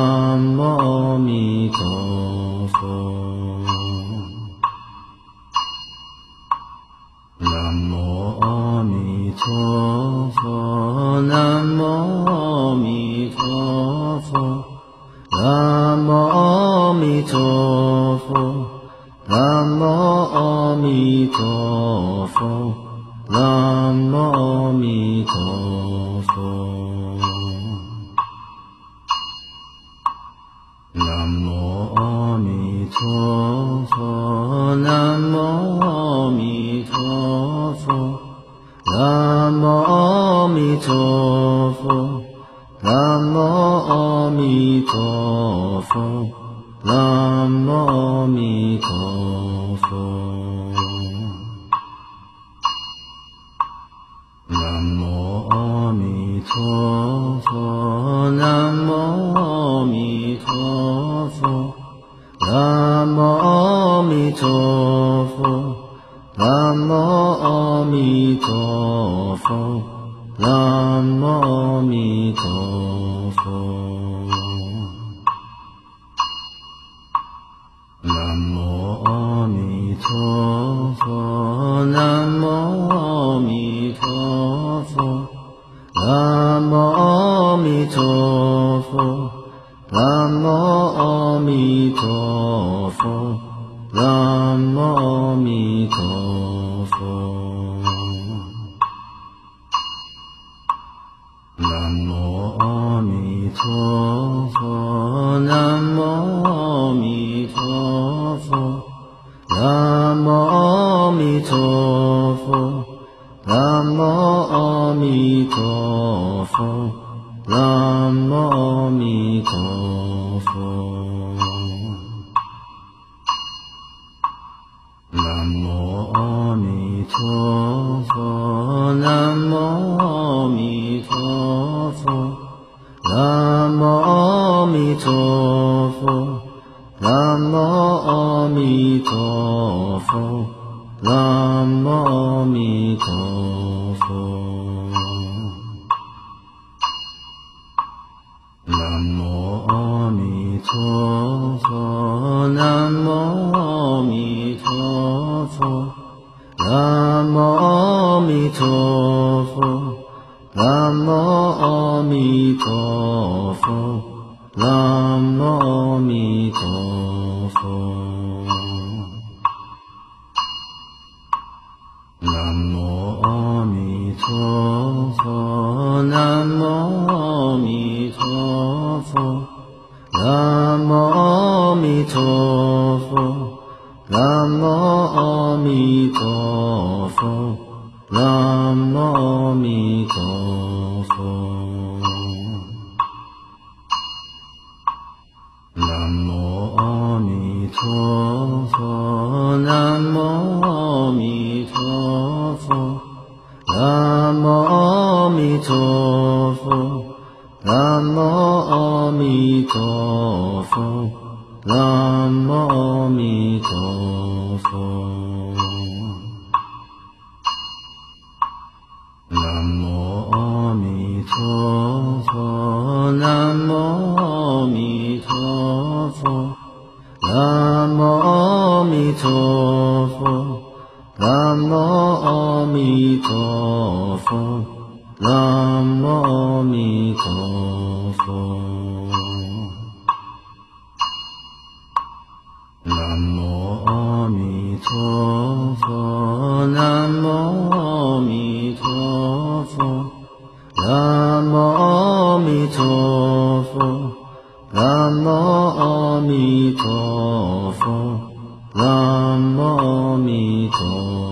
南无阿弥陀。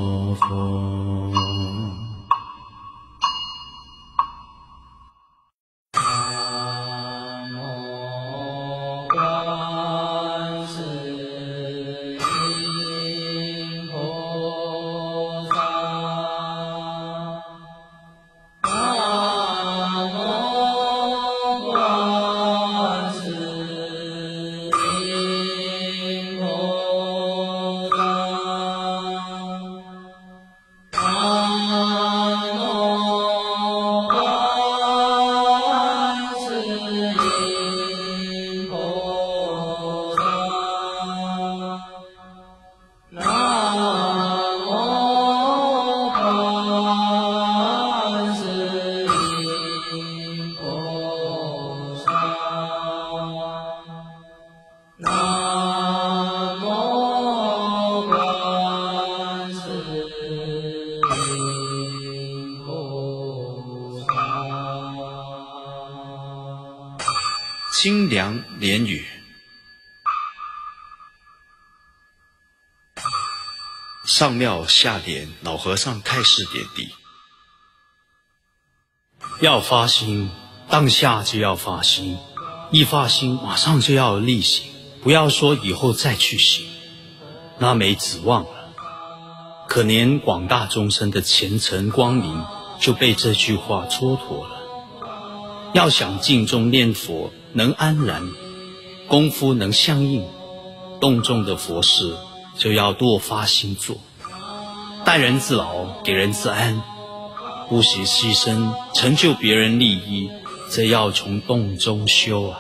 连语。上庙下莲，老和尚开示点滴。要发心，当下就要发心，一发心马上就要立行，不要说以后再去行，那没指望了。可怜广大众生的前程光明就被这句话蹉跎了。要想静中念佛，能安然功夫能相应，洞中的佛事就要多发心做，待人自老，给人自安，不惜牺牲成就别人利益，这要从洞中修啊。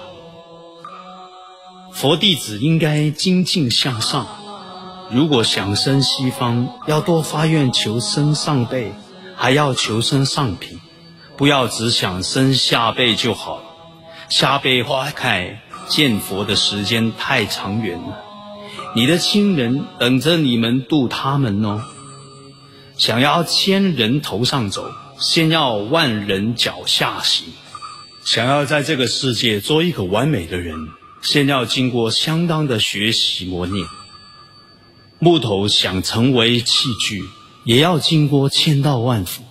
佛弟子应该精进向上，如果想生西方，要多发愿求生上辈，还要求生上品。不要只想生下辈就好了，下辈花开见佛的时间太长远了。你的亲人等着你们渡他们哦。想要千人头上走，先要万人脚下行。想要在这个世界做一个完美的人，先要经过相当的学习磨练。木头想成为器具，也要经过千道万斧。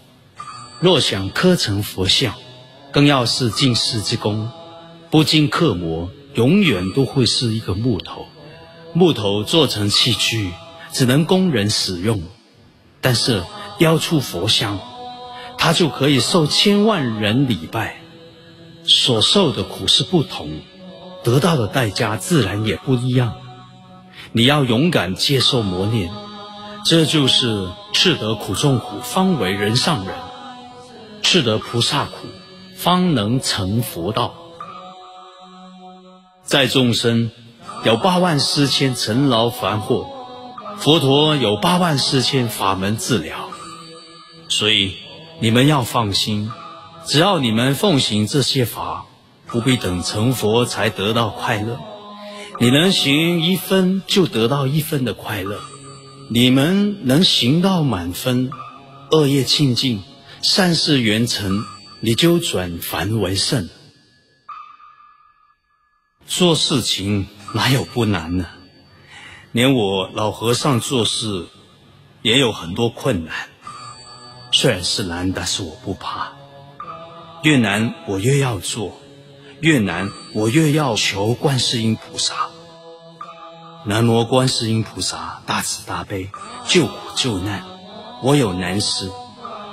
若想刻成佛像，更要是尽世之功，不经刻磨，永远都会是一个木头。木头做成器具，只能供人使用；但是雕出佛像，它就可以受千万人礼拜。所受的苦是不同，得到的代价自然也不一样。你要勇敢接受磨练，这就是吃得苦中苦，方为人上人。吃得菩萨苦，方能成佛道。在众生有八万四千尘劳烦惑，佛陀有八万四千法门治疗。所以你们要放心，只要你们奉行这些法，不必等成佛才得到快乐。你能行一分，就得到一分的快乐；你们能行到满分，恶业清净。善事圆成，你就转凡为圣。做事情哪有不难呢？连我老和尚做事也有很多困难。虽然是难，但是我不怕。越难我越要做，越难我越要求观世音菩萨。南无观世音菩萨，大慈大悲，救苦救难。我有难事。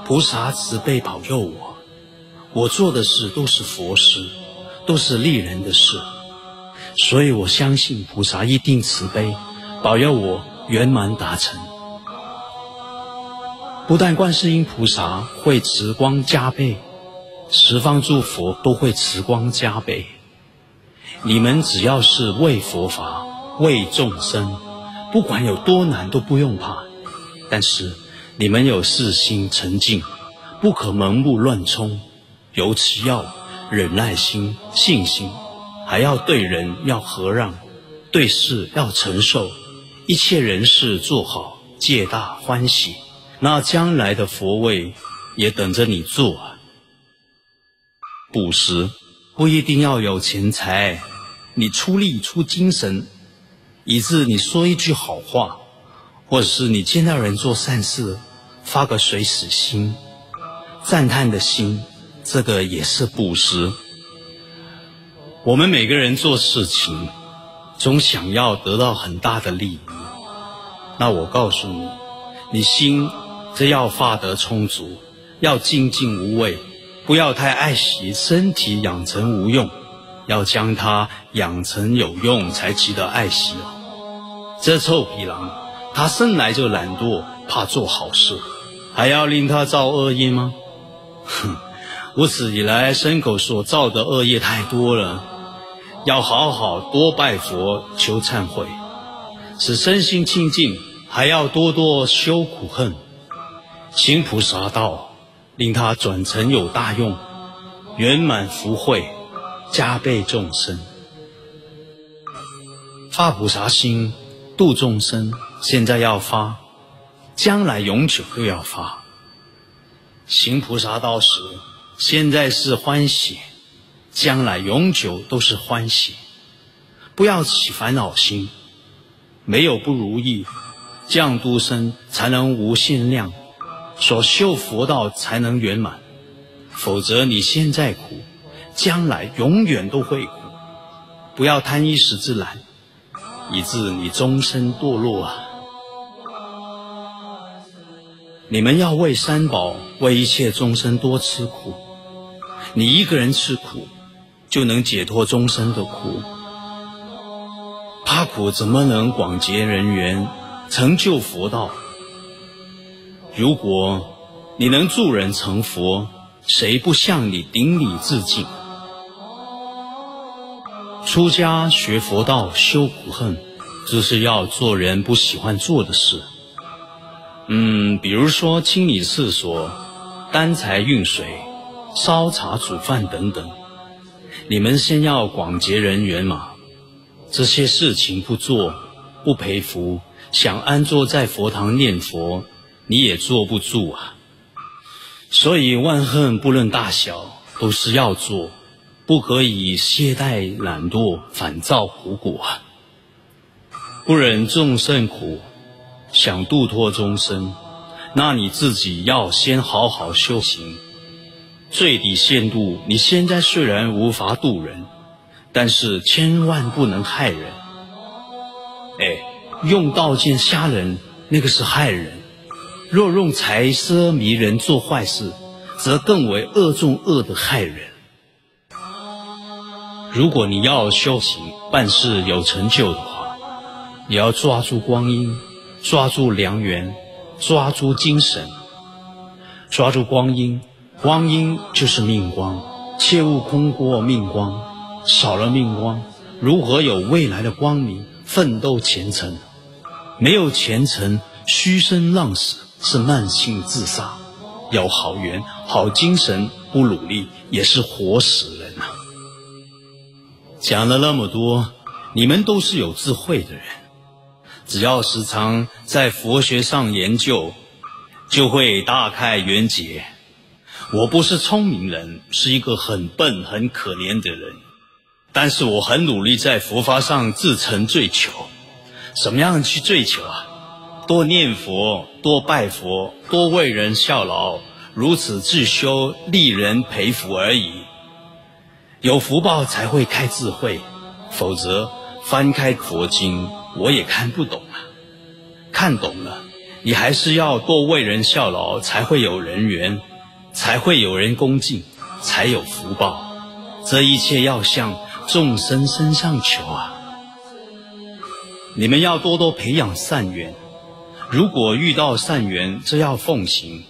菩萨慈悲保佑我，我做的事都是佛事，都是利人的事，所以我相信菩萨一定慈悲保佑我圆满达成。不但观世音菩萨会慈光加倍，十方诸佛都会慈光加倍。你们只要是为佛法、为众生，不管有多难都不用怕。但是。你们有四心沉静，不可盲目乱冲，尤其要忍耐心、信心，还要对人要和让，对事要承受，一切人事做好，皆大欢喜。那将来的佛位也等着你做啊！布施不一定要有钱财，你出力出精神，以致你说一句好话。或者是你见到人做善事，发个随喜心、赞叹的心，这个也是布施。我们每个人做事情，总想要得到很大的利益。那我告诉你，你心只要发得充足，要静静无畏，不要太爱惜身体，养成无用，要将它养成有用，才值得爱惜。这臭皮囊。他生来就懒惰，怕做好事，还要令他造恶业吗？哼！我此以来牲口所造的恶业太多了，要好好多拜佛求忏悔，使身心清净，还要多多修苦恨，行菩萨道，令他转成有大用，圆满福慧，加倍众生，发菩萨心，度众生。现在要发，将来永久又要发。行菩萨道时，现在是欢喜，将来永久都是欢喜。不要起烦恼心，没有不如意，降度生才能无限量，所修佛道才能圆满。否则你现在苦，将来永远都会苦。不要贪一时之懒，以致你终身堕落啊！你们要为三宝、为一切众生多吃苦，你一个人吃苦，就能解脱终身的苦。怕苦怎么能广结人缘，成就佛道？如果你能助人成佛，谁不向你顶礼致敬？出家学佛道，修苦恨，这是要做人不喜欢做的事。嗯，比如说清理厕所、担柴运水、烧茶煮饭等等。你们先要广结人缘嘛。这些事情不做，不培福，想安坐在佛堂念佛，你也坐不住啊。所以万恨不论大小，都是要做。不可以懈怠懒惰，反造苦果。不忍众生苦，想度脱众生，那你自己要先好好修行。最低限度，你现在虽然无法度人，但是千万不能害人。哎，用刀剑杀人，那个是害人；若用财色迷人做坏事，则更为恶中恶的害人。如果你要修行办事有成就的话，你要抓住光阴，抓住良缘，抓住精神，抓住光阴。光阴就是命光，切勿空过命光。少了命光，如何有未来的光明？奋斗前程，没有前程，虚生浪死是慢性自杀。有好缘、好精神，不努力也是活死人呐。讲了那么多，你们都是有智慧的人，只要时常在佛学上研究，就会大开眼界。我不是聪明人，是一个很笨、很可怜的人，但是我很努力在佛法上自成追求。怎么样去追求啊？多念佛，多拜佛，多为人效劳，如此自修，利人培福而已。有福报才会开智慧，否则翻开佛经我也看不懂啊。看懂了，你还是要多为人效劳，才会有人缘，才会有人恭敬，才有福报。这一切要向众生身上求啊！你们要多多培养善缘，如果遇到善缘，这要奉行，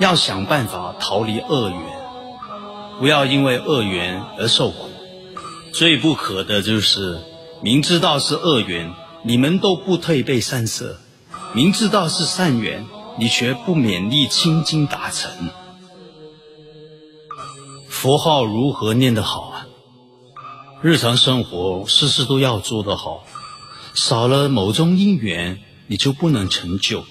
要想办法逃离恶缘。不要因为恶缘而受苦，最不可的就是明知道是恶缘，你们都不退避三舍；明知道是善缘，你却不勉励倾经达成。佛号如何念得好啊？日常生活事事都要做得好，少了某种因缘，你就不能成就。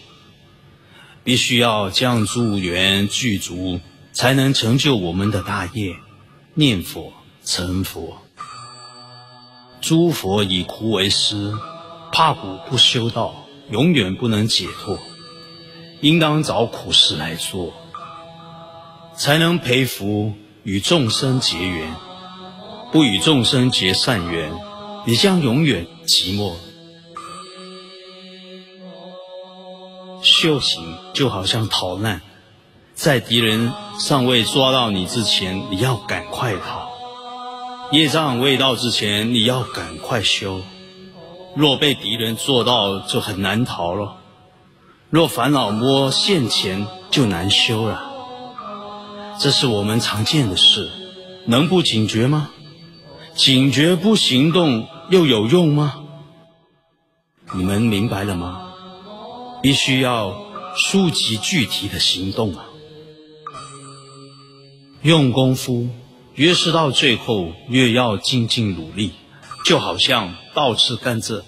必须要将诸缘具足。才能成就我们的大业，念佛成佛。诸佛以苦为师，怕苦不修道，永远不能解脱。应当找苦事来做，才能培福与众生结缘。不与众生结善缘，你将永远寂寞。修行就好像逃难。在敌人尚未抓到你之前，你要赶快逃；业障未到之前，你要赶快修。若被敌人做到，就很难逃了；若烦恼摸现前，就难修了。这是我们常见的事，能不警觉吗？警觉不行动又有用吗？你们明白了吗？必须要书籍具体的行动啊！用功夫，越是到最后，越要精进努力。就好像倒吃甘蔗，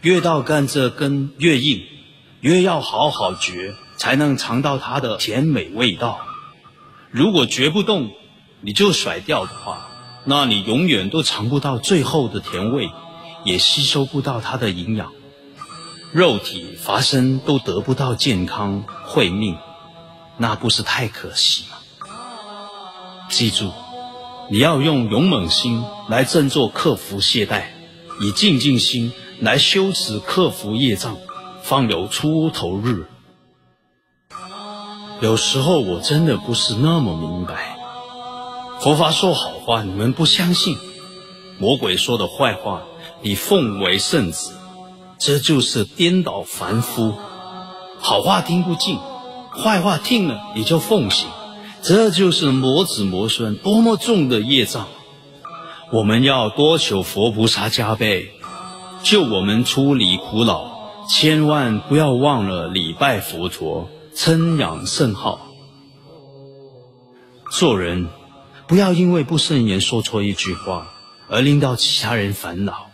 越到甘蔗根越硬，越要好好嚼，才能尝到它的甜美味道。如果嚼不动，你就甩掉的话，那你永远都尝不到最后的甜味，也吸收不到它的营养，肉体发生都得不到健康慧命，那不是太可惜吗？记住，你要用勇猛心来振作克服懈怠，以静静心来修持克服业障，方有出头日。有时候我真的不是那么明白，佛法说好话，你们不相信；魔鬼说的坏话，你奉为圣旨，这就是颠倒凡夫。好话听不进，坏话听了你就奉行，这就是魔子魔孙多么重的业障。我们要多求佛菩萨加倍，救我们出离苦恼。千万不要忘了礼拜佛陀，称扬甚好。做人不要因为不慎言说错一句话而令到其他人烦恼，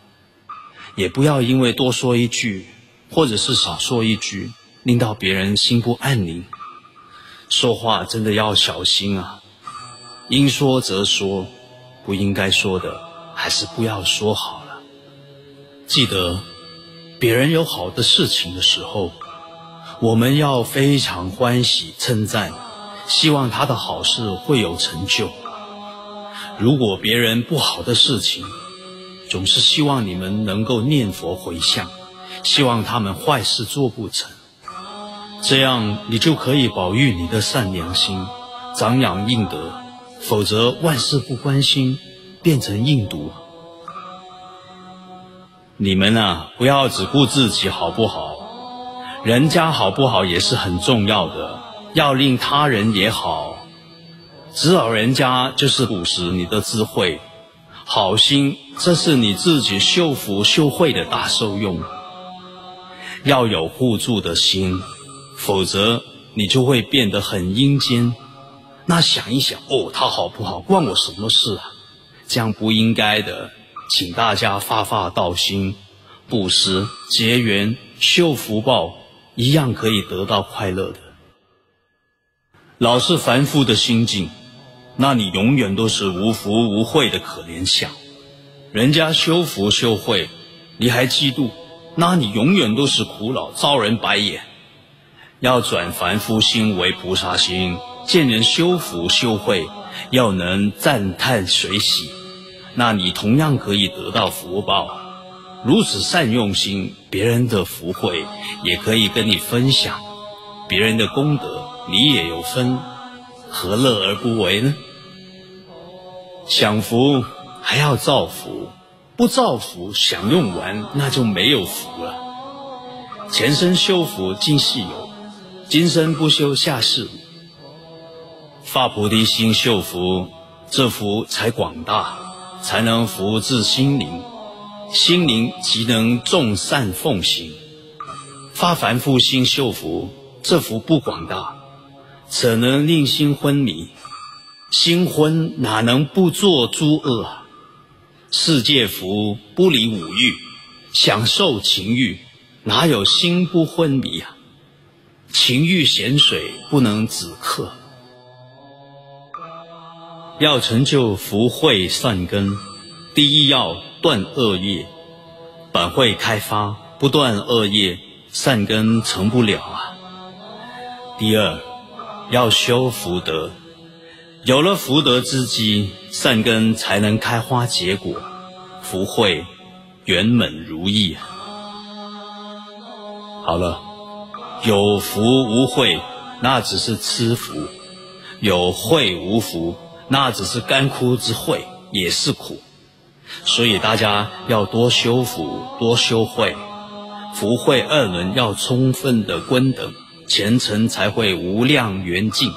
也不要因为多说一句或者是少说一句令到别人心不安宁。说话真的要小心啊！应说则说，不应该说的还是不要说好了。记得，别人有好的事情的时候，我们要非常欢喜称赞。希望他的好事会有成就。如果别人不好的事情，总是希望你们能够念佛回向，希望他们坏事做不成，这样你就可以保育你的善良心，长养应德。否则万事不关心，变成硬毒。你们啊，不要只顾自己好不好，人家好不好也是很重要的。要令他人也好，指导人家就是朴实你的智慧，好心，这是你自己修福修慧的大受用。要有互助的心，否则你就会变得很阴间。那想一想，哦，他好不好，关我什么事啊？这样不应该的，请大家发发道心，布施结缘修福报，一样可以得到快乐的。老是凡夫的心境，那你永远都是无福无慧的可怜相。人家修福修慧，你还嫉妒，那你永远都是苦恼，遭人白眼。要转凡夫心为菩萨心，见人修福修慧，要能赞叹随喜，那你同样可以得到福报。如此善用心，别人的福慧也可以跟你分享，别人的功德。你也有分，何乐而不为呢？享福还要造福，不造福享用完那就没有福了。前生修福今世有，今生不修下世无。发菩提心修福，这福才广大，才能福至心灵，心灵即能众善奉行。发凡夫心修福，这福不广大。怎能令心昏迷？心昏哪能不作诸恶？世界福不离五欲，享受情欲，哪有心不昏迷啊？情欲咸水不能止渴。要成就福慧善根，第一要断恶业，本会开发，不断恶业，善根成不了啊。第二。要修福德，有了福德之基，善根才能开花结果，福慧圆满如意。好了，有福无慧，那只是吃福；有慧无福，那只是干枯之慧，也是苦。所以大家要多修福，多修慧，福慧二轮要充分的均等。前程才会无量圆净。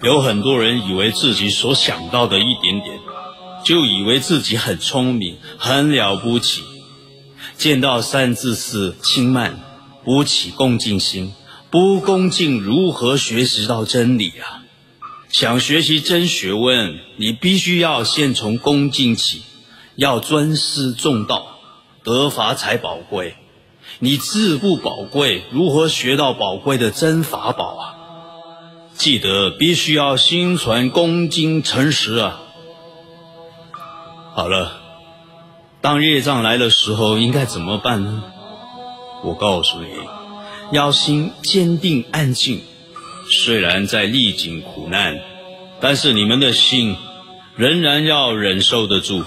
有很多人以为自己所想到的一点点，就以为自己很聪明、很了不起。见到三字是轻慢，不起恭敬心，不恭敬如何学习到真理啊？想学习真学问，你必须要先从恭敬起，要尊师重道，得法才宝贵。你自不宝贵，如何学到宝贵的真法宝啊？记得必须要心存恭敬诚实啊！好了，当业障来的时候，应该怎么办呢？我告诉你，要心坚定安静。虽然在历经苦难，但是你们的心仍然要忍受得住，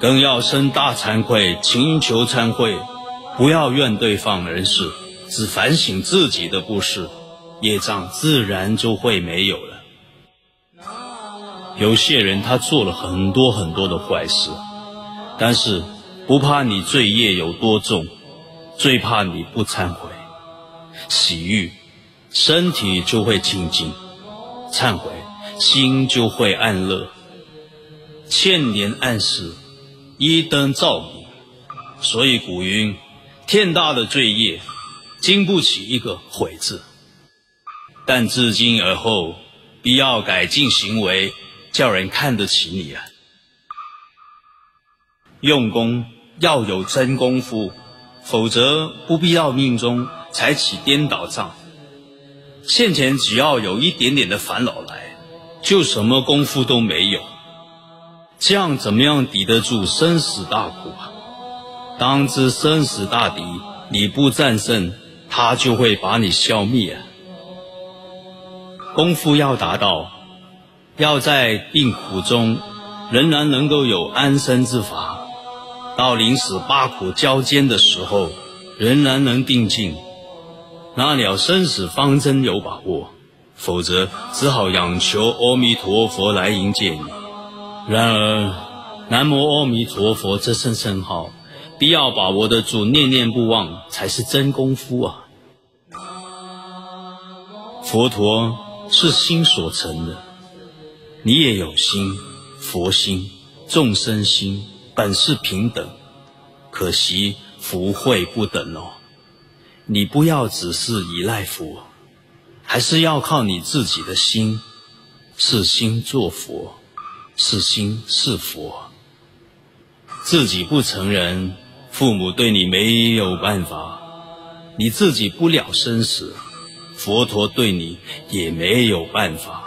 更要生大惭愧，请求忏悔。不要怨对方人事，只反省自己的不是，业障自然就会没有了。有些人他做了很多很多的坏事，但是不怕你罪业有多重，最怕你不忏悔。洗浴，身体就会清净；忏悔，心就会安乐。千年暗示，一灯照明。所以古云：天大的罪业，经不起一个悔字。但自今而后，必要改进行为。叫人看得起你啊！用功要有真功夫，否则不必要命中才起颠倒账。现前只要有一点点的烦恼来，就什么功夫都没有。这样怎么样抵得住生死大苦啊？当知生死大敌，你不战胜，他就会把你消灭啊！功夫要达到。要在病苦中仍然能够有安身之法，到临死八苦交煎的时候，仍然能定静，那了生死方真有把握，否则只好仰求阿弥陀佛来迎接你。然而，南无阿弥陀佛这声声号，必要把握得住，念念不忘，才是真功夫啊！佛陀是心所成的。你也有心，佛心、众生心本是平等，可惜福慧不等哦。你不要只是依赖佛，还是要靠你自己的心，是心做佛，是心是佛。自己不承认，父母对你没有办法；你自己不了生死，佛陀对你也没有办法。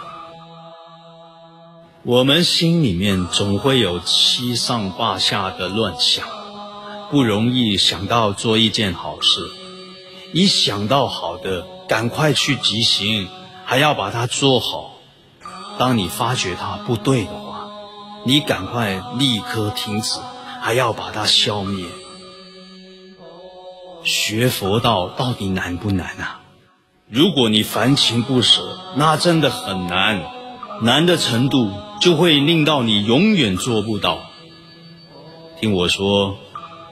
我们心里面总会有七上八下的乱想，不容易想到做一件好事。一想到好的，赶快去执行，还要把它做好。当你发觉它不对的话，你赶快立刻停止，还要把它消灭。学佛道到底难不难啊？如果你烦情不舍，那真的很难，难的程度。就会令到你永远做不到。听我说，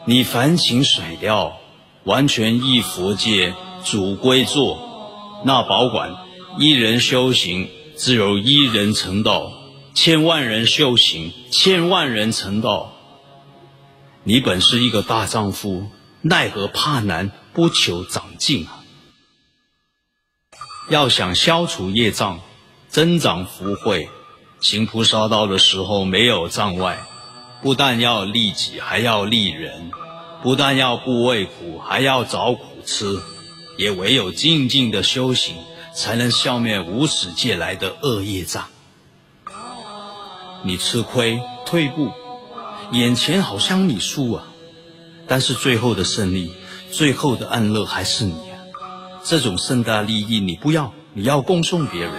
你凡情甩掉，完全依佛界主归做，那保管一人修行，只有一人成道；千万人修行，千万人成道。你本是一个大丈夫，奈何怕难，不求长进啊！要想消除业障，增长福慧。行菩萨道的时候没有障碍，不但要利己，还要利人；不但要不畏苦，还要找苦吃。也唯有静静的修行，才能消灭无始借来的恶业障。你吃亏退步，眼前好像你输啊，但是最后的胜利，最后的安乐还是你啊。这种盛大利益你不要，你要供送别人。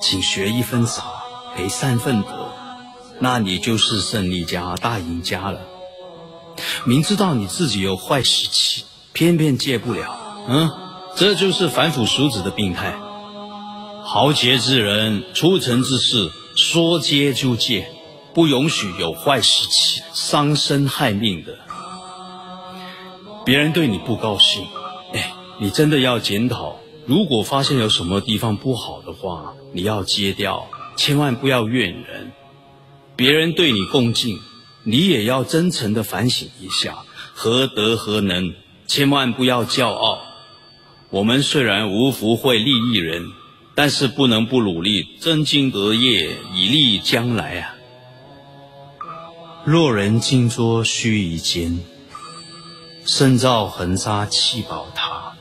请学一分傻，赔三分德，那你就是胜利家、大赢家了。明知道你自己有坏习气，偏偏戒不了，嗯，这就是凡夫俗子的病态。豪杰之人、出尘之事，说戒就戒，不允许有坏习气、伤身害命的。别人对你不高兴，哎，你真的要检讨。如果发现有什么地方不好的话，你要戒掉，千万不要怨人。别人对你恭敬，你也要真诚的反省一下，何德何能？千万不要骄傲。我们虽然无福会利益人，但是不能不努力增精得业，以利将来啊。若人静坐须臾间，深造恒沙弃宝塔。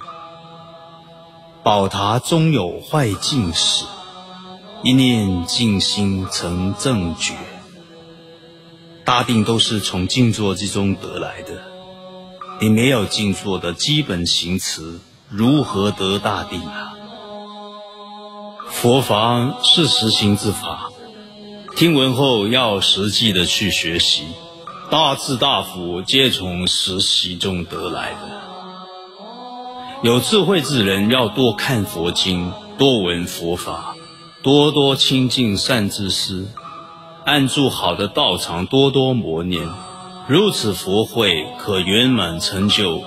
宝塔终有坏尽时，一念静心成正觉。大定都是从静坐之中得来的，你没有静坐的基本行持，如何得大定啊？佛法是实行之法，听闻后要实际的去学习，大智大福皆从实习中得来的。有智慧之人要多看佛经，多闻佛法，多多亲近善知识，按住好的道场，多多磨练，如此佛慧可圆满成就，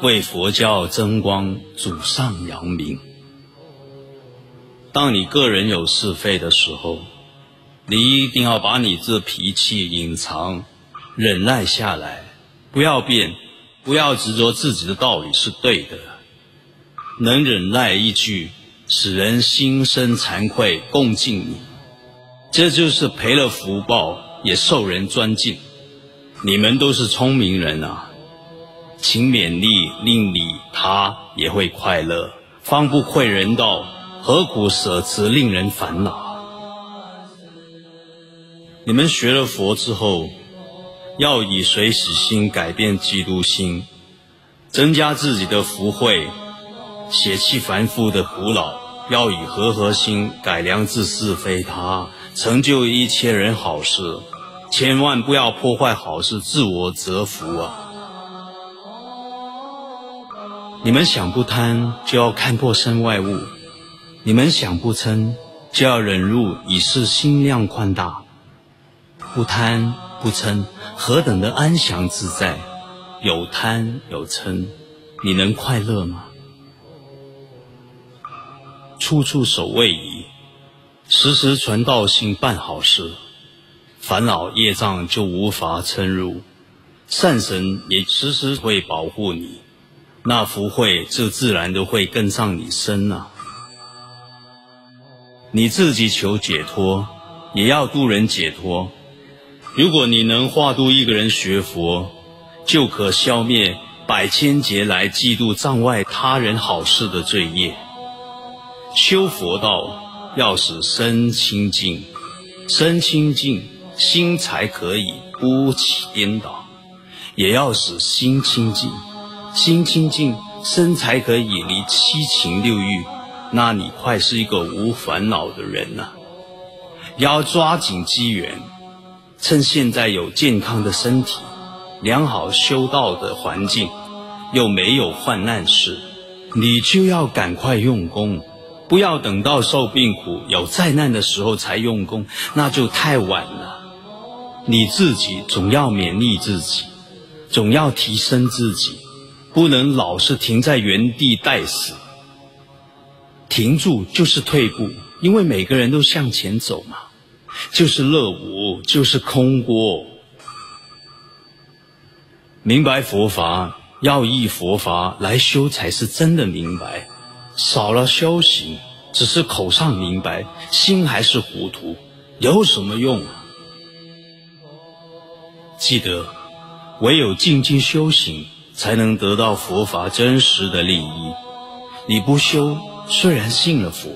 为佛教增光，祖上扬名。当你个人有是非的时候，你一定要把你这脾气隐藏、忍耐下来，不要变，不要执着自己的道理是对的，能忍耐一句，使人心生惭愧，恭敬你，这就是赔了福报，也受人尊敬。你们都是聪明人啊，请勉励，令你他也会快乐，方不愧人道。何苦舍此令人烦恼？你们学了佛之后，要以随喜心改变嫉妒心，增加自己的福慧；舍弃凡夫的苦恼，要以和合心改良自是非他，成就一切人好事。千万不要破坏好事，自我折福啊！你们想不贪，就要看破身外物。你们想不嗔，就要忍辱，以示心量宽大；不贪不嗔，何等的安详自在！有贪有嗔，你能快乐吗？处处守位仪，时时传道心，办好事，烦恼业障就无法侵入，善神也时时会保护你，那福慧就自然都会跟上你身啊！你自己求解脱，也要度人解脱。如果你能化度一个人学佛，就可消灭百千劫来嫉妒障碍他人好事的罪业。修佛道要使身清净，身清净心才可以不起颠倒；也要使心清净，心清净身才可以离七情六欲。那你快是一个无烦恼的人了。要抓紧机缘，趁现在有健康的身体、良好修道的环境，又没有患难事，你就要赶快用功，不要等到受病苦、有灾难的时候才用功，那就太晚了。你自己总要勉励自己，总要提升自己，不能老是停在原地待死。停住就是退步，因为每个人都向前走嘛，就是乐无，就是空过。明白佛法，要依佛法来修，才是真的明白。少了修行，只是口上明白，心还是糊涂，有什么用啊？记得，唯有静静修行，才能得到佛法真实的利益。你不修。虽然信了佛，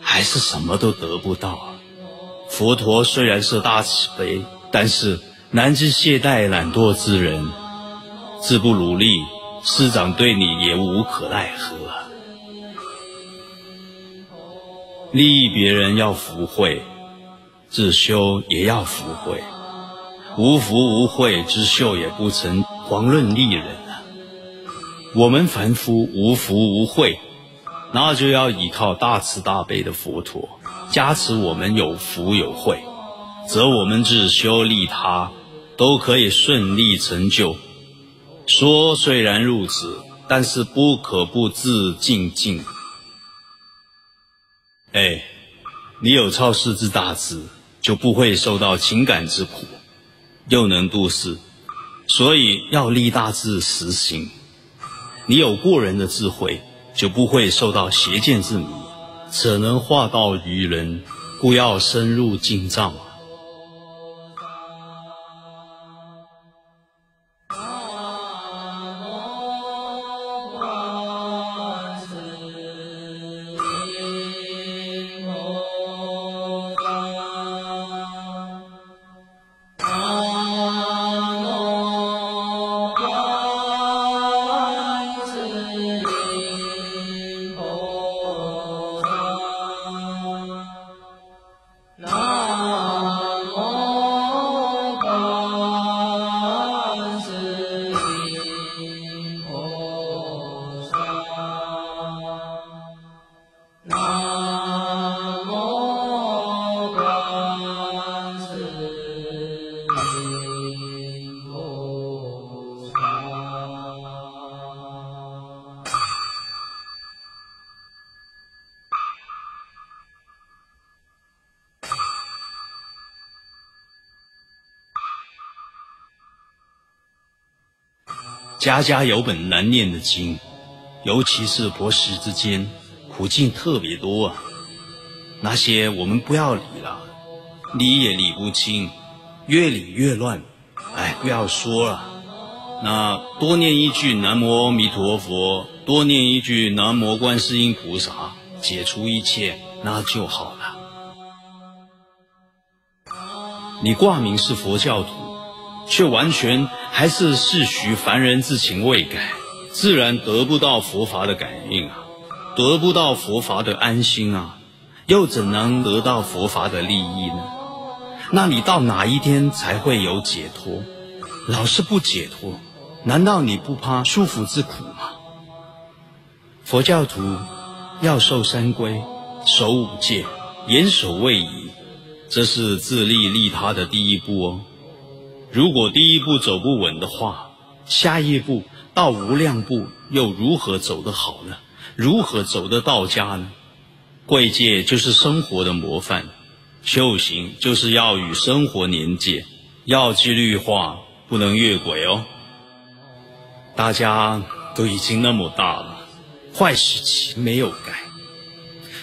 还是什么都得不到！佛陀虽然是大慈悲，但是难知懈怠懒惰之人，自不努力，师长对你也无可奈何。利益别人要福慧，自修也要福慧。无福无慧之秀也不成，遑论利人啊！我们凡夫无福无慧。那就要依靠大慈大悲的佛陀加持我们有福有慧，则我们自修利他都可以顺利成就。说虽然如此，但是不可不自静静。哎，你有超世之大志，就不会受到情感之苦，又能度世，所以要立大志实行。你有过人的智慧。就不会受到邪见之迷，只能化道于人，故要深入进藏。家家有本难念的经，尤其是婆媳之间，苦境特别多啊。那些我们不要理了，理也理不清，越理越乱。哎，不要说了，那多念一句南无阿弥陀佛，多念一句南无观世音菩萨，解除一切，那就好了。你挂名是佛教徒，却完全还是世俗凡人之情未改，自然得不到佛法的感应啊，得不到佛法的安心啊。又怎能得到佛法的利益呢？那你到哪一天才会有解脱？老是不解脱，难道你不怕束缚之苦吗？佛教徒要受三规，守五戒，严守位仪，这是自利利他的第一步哦。如果第一步走不稳的话，下一步到无量步又如何走得好呢？如何走得到家呢？贵戒就是生活的模范，修行就是要与生活连接，要纪律化，不能越轨哦。大家都已经那么大了，坏习气没有改，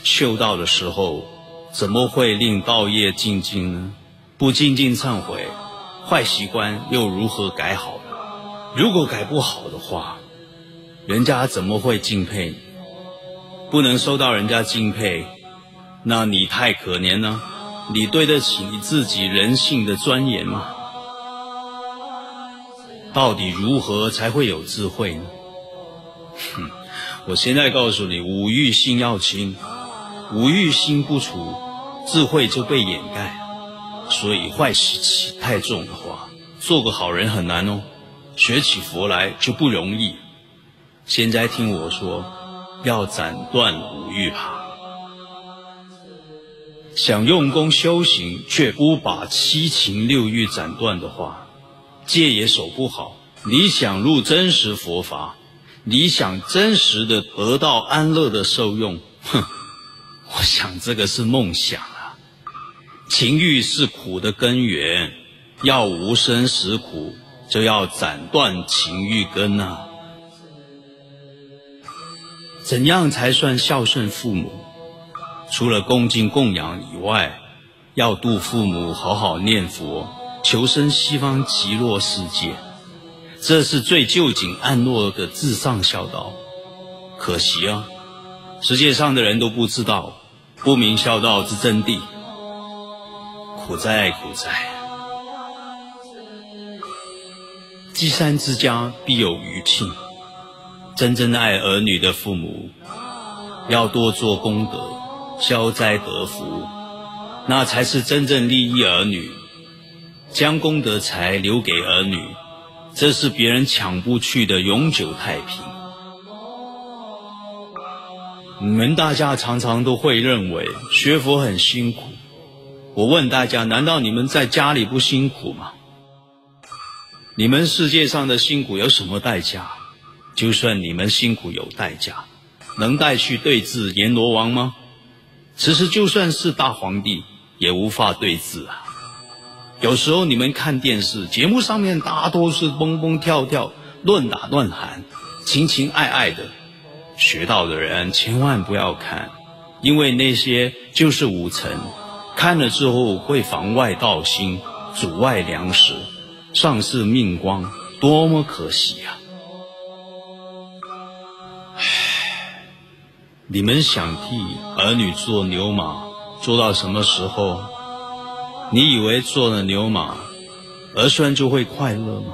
修道的时候怎么会令道业精进呢？不精进忏悔，坏习惯又如何改好呢？如果改不好的话，人家怎么会敬佩你？不能受到人家敬佩，那你太可怜了。你对得起你自己人性的尊严吗？到底如何才会有智慧呢？哼，我现在告诉你，五欲心要清，五欲心不除，智慧就被掩盖。所以坏习气太重的话，做个好人很难哦。学起佛来就不容易。现在听我说。要斩断五欲吧，想用功修行却不把七情六欲斩断的话，戒也守不好。你想入真实佛法，你想真实的得到安乐的受用，哼，我想这个是梦想。情欲是苦的根源，要无生死苦，就要斩断情欲根啊。怎样才算孝顺父母？除了恭敬供养以外，要度父母，好好念佛，求生西方极乐世界，这是最就近安乐的至上孝道。可惜啊，世界上的人都不知道，不明孝道之真谛，苦哉苦哉！积善之家必有余庆。真正爱儿女的父母，要多做功德，消灾得福，那才是真正利益儿女。将功德财留给儿女，这是别人抢不去的永久太平。你们大家常常都会认为学佛很辛苦，我问大家，难道你们在家里不辛苦吗？你们世界上的辛苦有什么代价？就算你们辛苦有代价，能带去对峙阎罗王吗？其实就算是大皇帝，也无法对峙啊。有时候你们看电视节目上面，大多是蹦蹦跳跳、乱打乱喊、情情爱爱的。学道的人千万不要看，因为那些就是五尘，看了之后会妨外道心，阻碍粮食，丧失命光，多么可惜呀！你们想替儿女做牛马，做到什么时候？你以为做了牛马，儿孙就会快乐吗？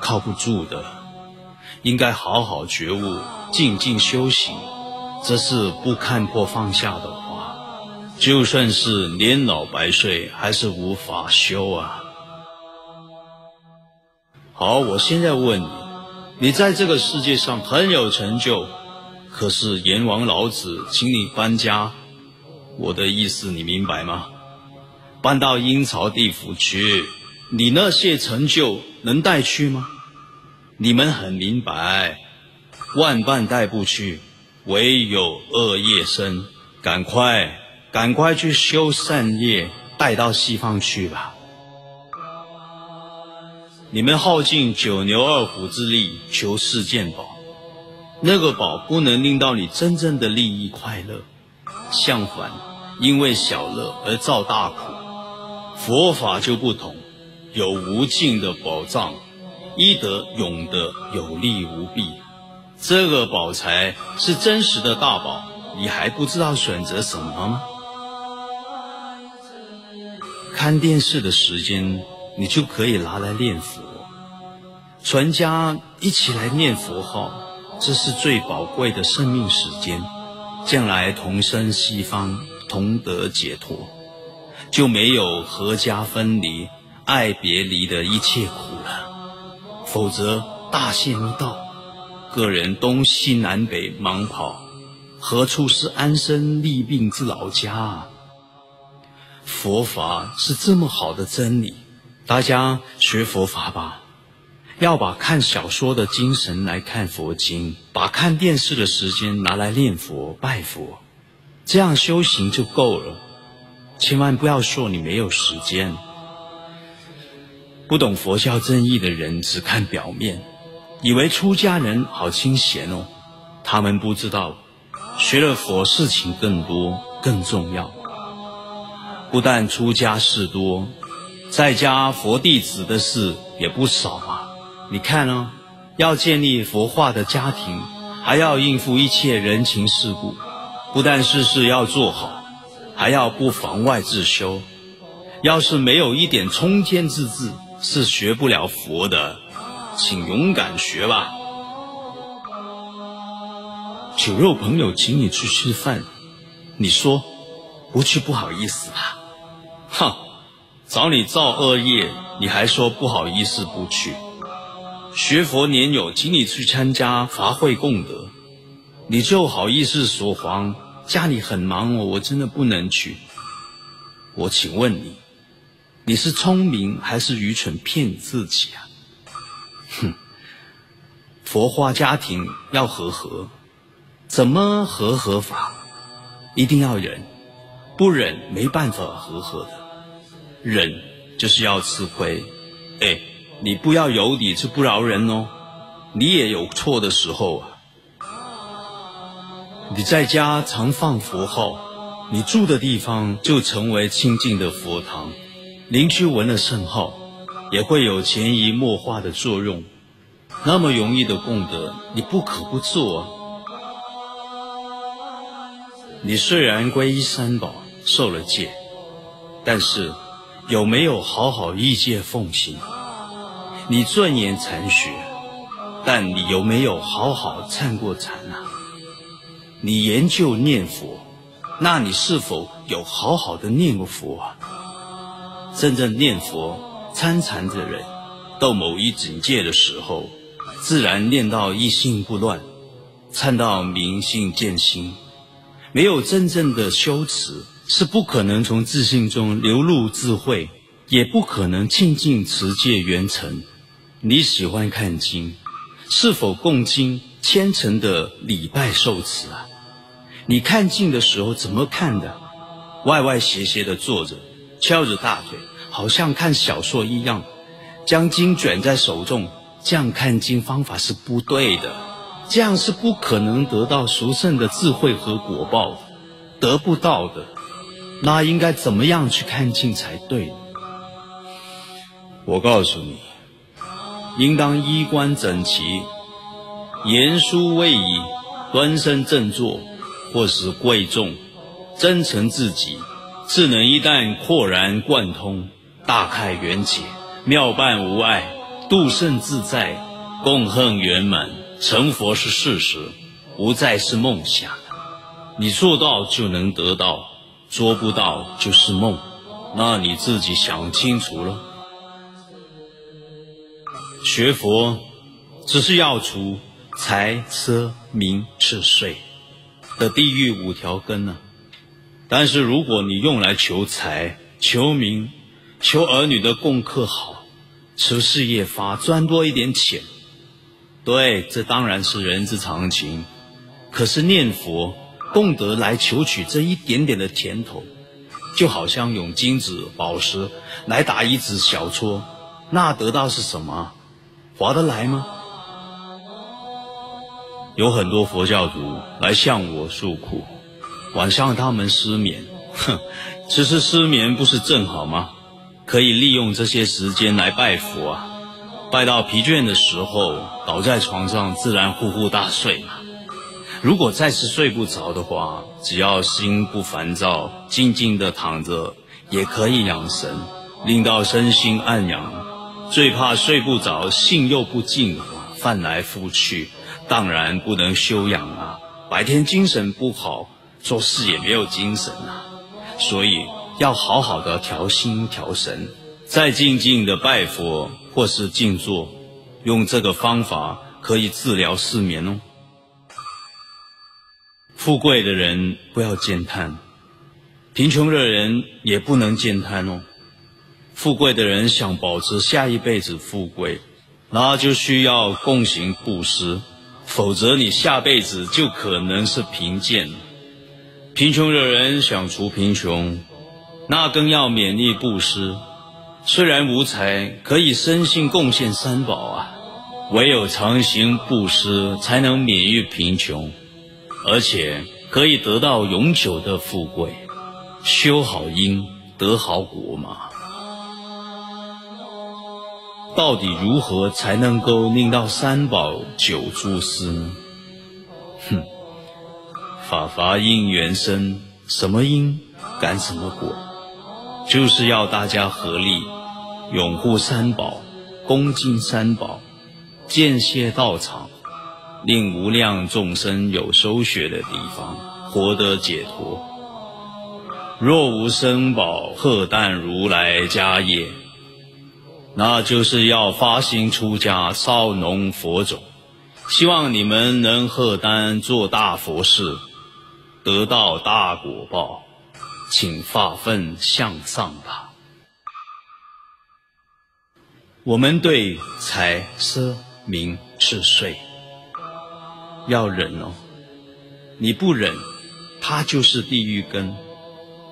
靠不住的，应该好好觉悟，静静修行。这是不看破放下的，就算是年老百岁，还是无法修啊。好，我现在问你，你在这个世界上很有成就。可是阎王老子请你搬家，我的意思你明白吗？搬到阴曹地府去，你那些成就能带去吗？你们很明白，万般带不去，唯有恶业生。赶快，赶快去修善业，带到西方去吧。你们耗尽九牛二虎之力求世间宝，那个宝不能令到你真正的利益快乐，相反，因为小乐而造大苦。佛法就不同，有无尽的宝藏，一得永得有利无弊。这个宝财是真实的大宝，你还不知道选择什么吗？看电视的时间，你就可以拿来念佛。全家一起来念佛号，这是最宝贵的生命时间，将来同生西方，同得解脱，就没有合家分离、爱别离的一切苦了。否则大限一到，个人东西南北忙跑，何处是安身立命之老家啊？佛法是这么好的真理，大家学佛法吧。要把看小说的精神来看佛经，把看电视的时间拿来念佛拜佛，这样修行就够了。千万不要说你没有时间。不懂佛教真义的人只看表面，以为出家人好清闲哦。他们不知道，学了佛事情更多更重要。不但出家事多，在家佛弟子的事也不少啊。你看哦，要建立佛化的家庭，还要应付一切人情世故，不但事事要做好，还要不妨外自修。要是没有一点冲天之志，是学不了佛的。请勇敢学吧。酒肉朋友请你去吃饭，你说不去不好意思啊？哼，找你造恶业，你还说不好意思不去？学佛年友请你去参加法会功德，你就好意思说谎？家里很忙哦，我真的不能去。我请问你，你是聪明还是愚蠢骗自己啊？哼！佛化家庭要和和，怎么和和法？一定要忍，不忍没办法和和的。忍就是要吃亏，哎。你不要有理就不饶人哦，你也有错的时候啊。你在家常放佛号，你住的地方就成为清净的佛堂，邻居闻了圣号，也会有潜移默化的作用。那么容易的功德，你不可不做啊。你虽然皈依三宝，受了戒，但是有没有好好依戒奉行？你钻研禅学，但你有没有好好参过禅啊？你研究念佛，那你是否有好好的念过佛啊？真正念佛参禅的人，到某一境界的时候，自然念到一心不乱，参到明心见性。没有真正的修持，是不可能从自信中流露智慧，也不可能清净持戒圆成。你喜欢看经，是否共经虔诚的礼拜受持啊？你看经的时候怎么看的？歪歪斜斜的坐着，翘着大腿，好像看小说一样，将经卷在手中，这样看经方法是不对的，这样是不可能得到殊胜的智慧和果报，得不到的。那应该怎么样去看经才对？我告诉你。应当衣冠整齐，严肃位仪，端身正坐，或是贵重，真诚自己，智能一旦豁然贯通，大开圆解，妙办无碍，度胜自在，共恨圆满，成佛是事实，不再是梦想。你做到就能得到，做不到就是梦，那你自己想清楚了。学佛只是要除财色名吃睡的地狱五条根呢，但是如果你用来求财、求名、求儿女的功课好，求事业发赚多一点钱，对，这当然是人之常情。可是念佛功德来求取这一点点的甜头，就好像用金子宝石来打一只小戳。那得到是什么？划得来吗？有很多佛教徒来向我诉苦，晚上他们失眠。哼，其实失眠不是正好吗？可以利用这些时间来拜佛啊！拜到疲倦的时候，倒在床上自然呼呼大睡。如果再次睡不着的话，只要心不烦躁，静静的躺着，也可以养神，令到身心安养。最怕睡不着，性又不静，翻来覆去，当然不能修养啊。白天精神不好，做事也没有精神啊。所以要好好的调心调神，再静静的拜佛或是静坐，用这个方法可以治疗失眠哦。富贵的人不要健贪，贫穷的人也不能健贪哦。富贵的人想保持下一辈子富贵，那就需要共行布施，否则你下辈子就可能是贫贱。贫穷的人想除贫穷，那更要勉励布施。虽然无财，可以生性贡献三宝啊。唯有常行布施，才能免于贫穷。而且可以得到永久的富贵，修好因得好果嘛。到底如何才能够令到三宝久住施呢？哼，法法因缘生，什么因感什么果，就是要大家合力拥护三宝，恭敬三宝，建谢道场。令无量众生有收学的地方，获得解脱。若无生宝，何但如来家业？那就是要发心出家，烧农佛种。希望你们能贺丹做大佛事，得到大果报，请发奋向上吧。我们对财色名是睡。要忍哦，你不忍，它就是地狱根；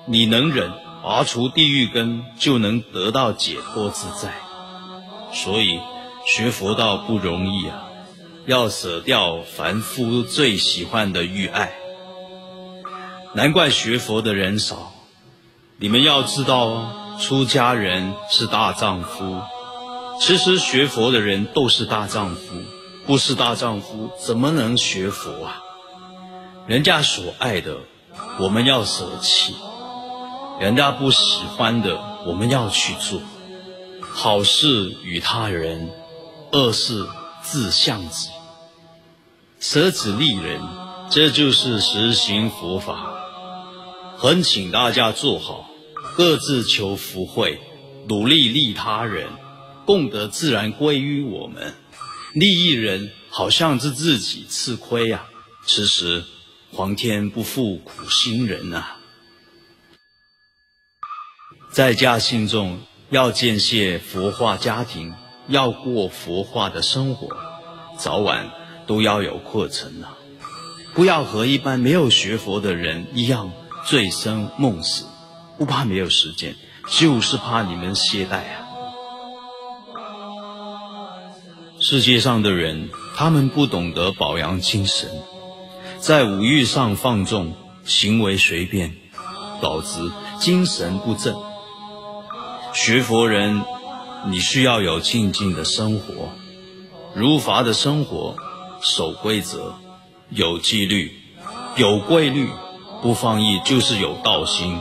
你能忍，拔除地狱根，就能得到解脱自在。所以学佛道不容易啊，要舍掉凡夫最喜欢的欲爱。难怪学佛的人少。你们要知道哦，出家人是大丈夫，其实学佛的人都是大丈夫。不是大丈夫，怎么能学佛啊？人家所爱的，我们要舍弃；人家不喜欢的，我们要去做。好事与他人，恶事自向己。舍己利人，这就是实行佛法。恳请大家做好，各自求福慧，努力利他人，功德自然归于我们。利益人好像是自己吃亏呀，其实皇天不负苦心人呐。在家信众要建设佛化家庭，要过佛化的生活，早晚都要有课程呐。不要和一般没有学佛的人一样醉生梦死，不怕没有时间，就是怕你们懈怠啊。世界上的人，他们不懂得保养精神，在五欲上放纵，行为随便，导致精神不振。学佛人，你需要有静静的生活，如法的生活，守规则，有纪律，有规律，不放逸就是有道心，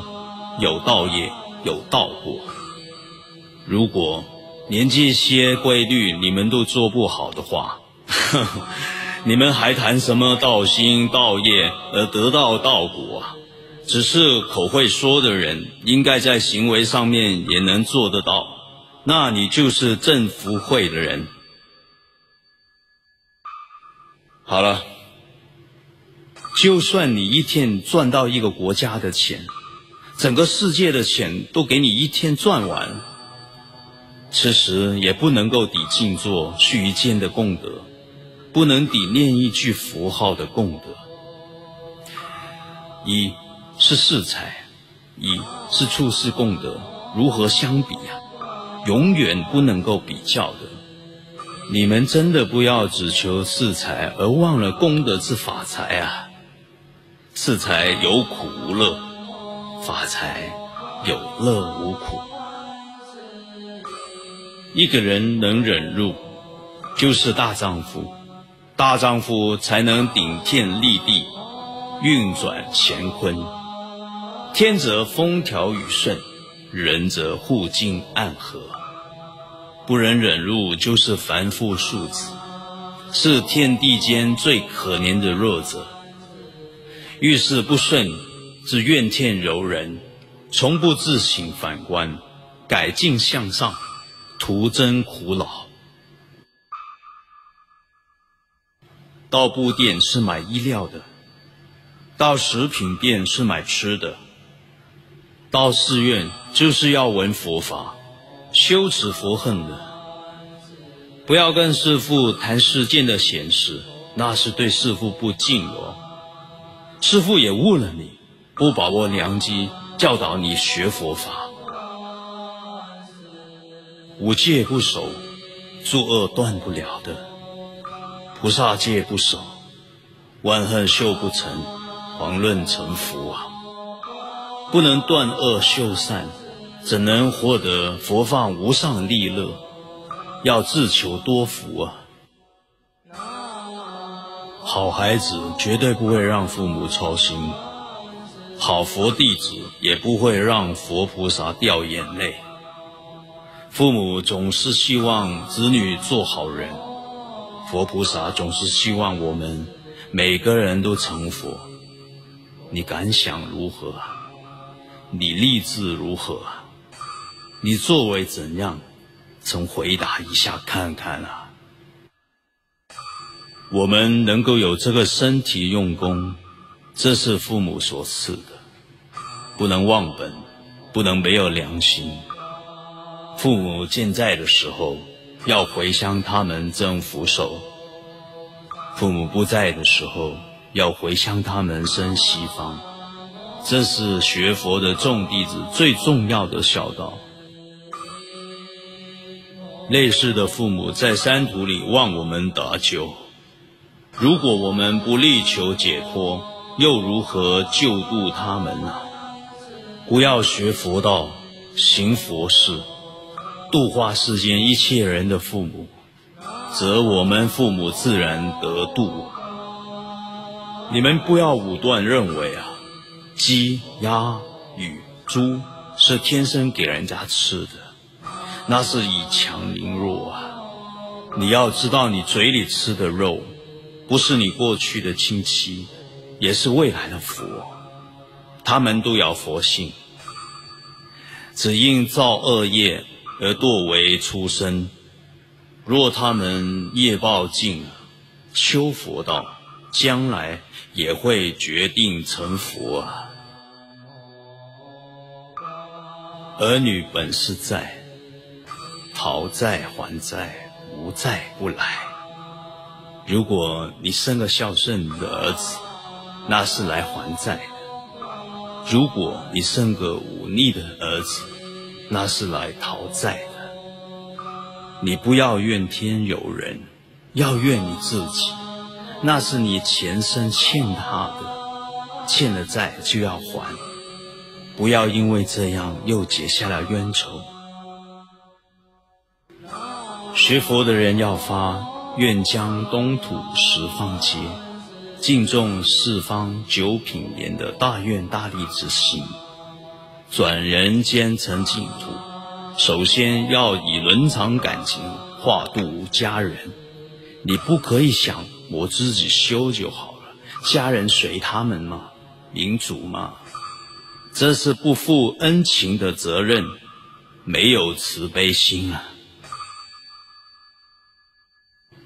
有道业，有道果。如果。连这些规律你们都做不好的话，你们还谈什么道心道业而得到道果啊？只是口会说的人，应该在行为上面也能做得到，那你就是正福慧的人。好了，就算你一天赚到一个国家的钱，整个世界的钱都给你一天赚完。此时也不能够抵静坐去一件的功德，不能抵念一句佛号的功德。一是世财，一是处世功德，如何相比呀？永远不能够比较的。你们真的不要只求赐财，而忘了功德之法财啊！赐财有苦无乐，法财有乐无苦。一个人能忍辱，就是大丈夫。大丈夫才能顶天立地，运转乾坤。天则风调雨顺，人则互敬暗合。不能忍辱，就是凡夫俗子，是天地间最可怜的弱者。遇事不顺，只怨天尤人，从不自省反观，改进向上，徒增苦恼。到布店是买衣料的，到食品店是买吃的，到寺院就是要闻佛法。修持佛恨的，不要跟师父谈世间的闲事，那是对师父不敬哦。师父也误了你，不把握良机，教导你学佛法。五戒不守，作恶断不了的；菩萨戒不守，万恨修不成，遑论成佛啊！不能断恶修善。怎能获得佛法无上利乐？要自求多福啊！好孩子绝对不会让父母操心，好佛弟子也不会让佛菩萨掉眼泪。父母总是希望子女做好人，佛菩萨总是希望我们每个人都成佛。你感想如何？你立志如何？你作为怎样？曾回答一下看看啊！我们能够有这个身体用功，这是父母所赐的，不能忘本，不能没有良心。父母健在的时候，要回乡他们增福寿；父母不在的时候，要回乡他们生西方。这是学佛的众弟子最重要的孝道。类似的父母在山途里望我们得救，如果我们不力求解脱，又如何救度他们呢？不要学佛道，行佛事，度化世间一切人的父母，则我们父母自然得度。你们不要武断认为啊，鸡、鸭、鱼、猪是天生给人家吃的。那是以强凌弱啊！你要知道，你嘴里吃的肉，不是你过去的亲戚，也是未来的佛，他们都要佛性，只因造恶业而堕为畜生。若他们业报尽，修佛道，将来也会决定成佛啊！儿女本是在。讨债还债，无债不来。如果你生个孝顺的儿子，那是来还债的；如果你生个忤逆的儿子，那是来讨债的。你不要怨天尤人，要怨你自己，那是你前生欠他的，欠了债就要还，不要因为这样又结下了冤仇。学佛的人要发愿将东土十方皆敬重四方九品莲的大愿大力之心，转人间成净土。首先要以伦常感情化度家人。你不可以想我自己修就好了，家人随他们吗？民主吗？这是不负恩情的责任，没有慈悲心啊！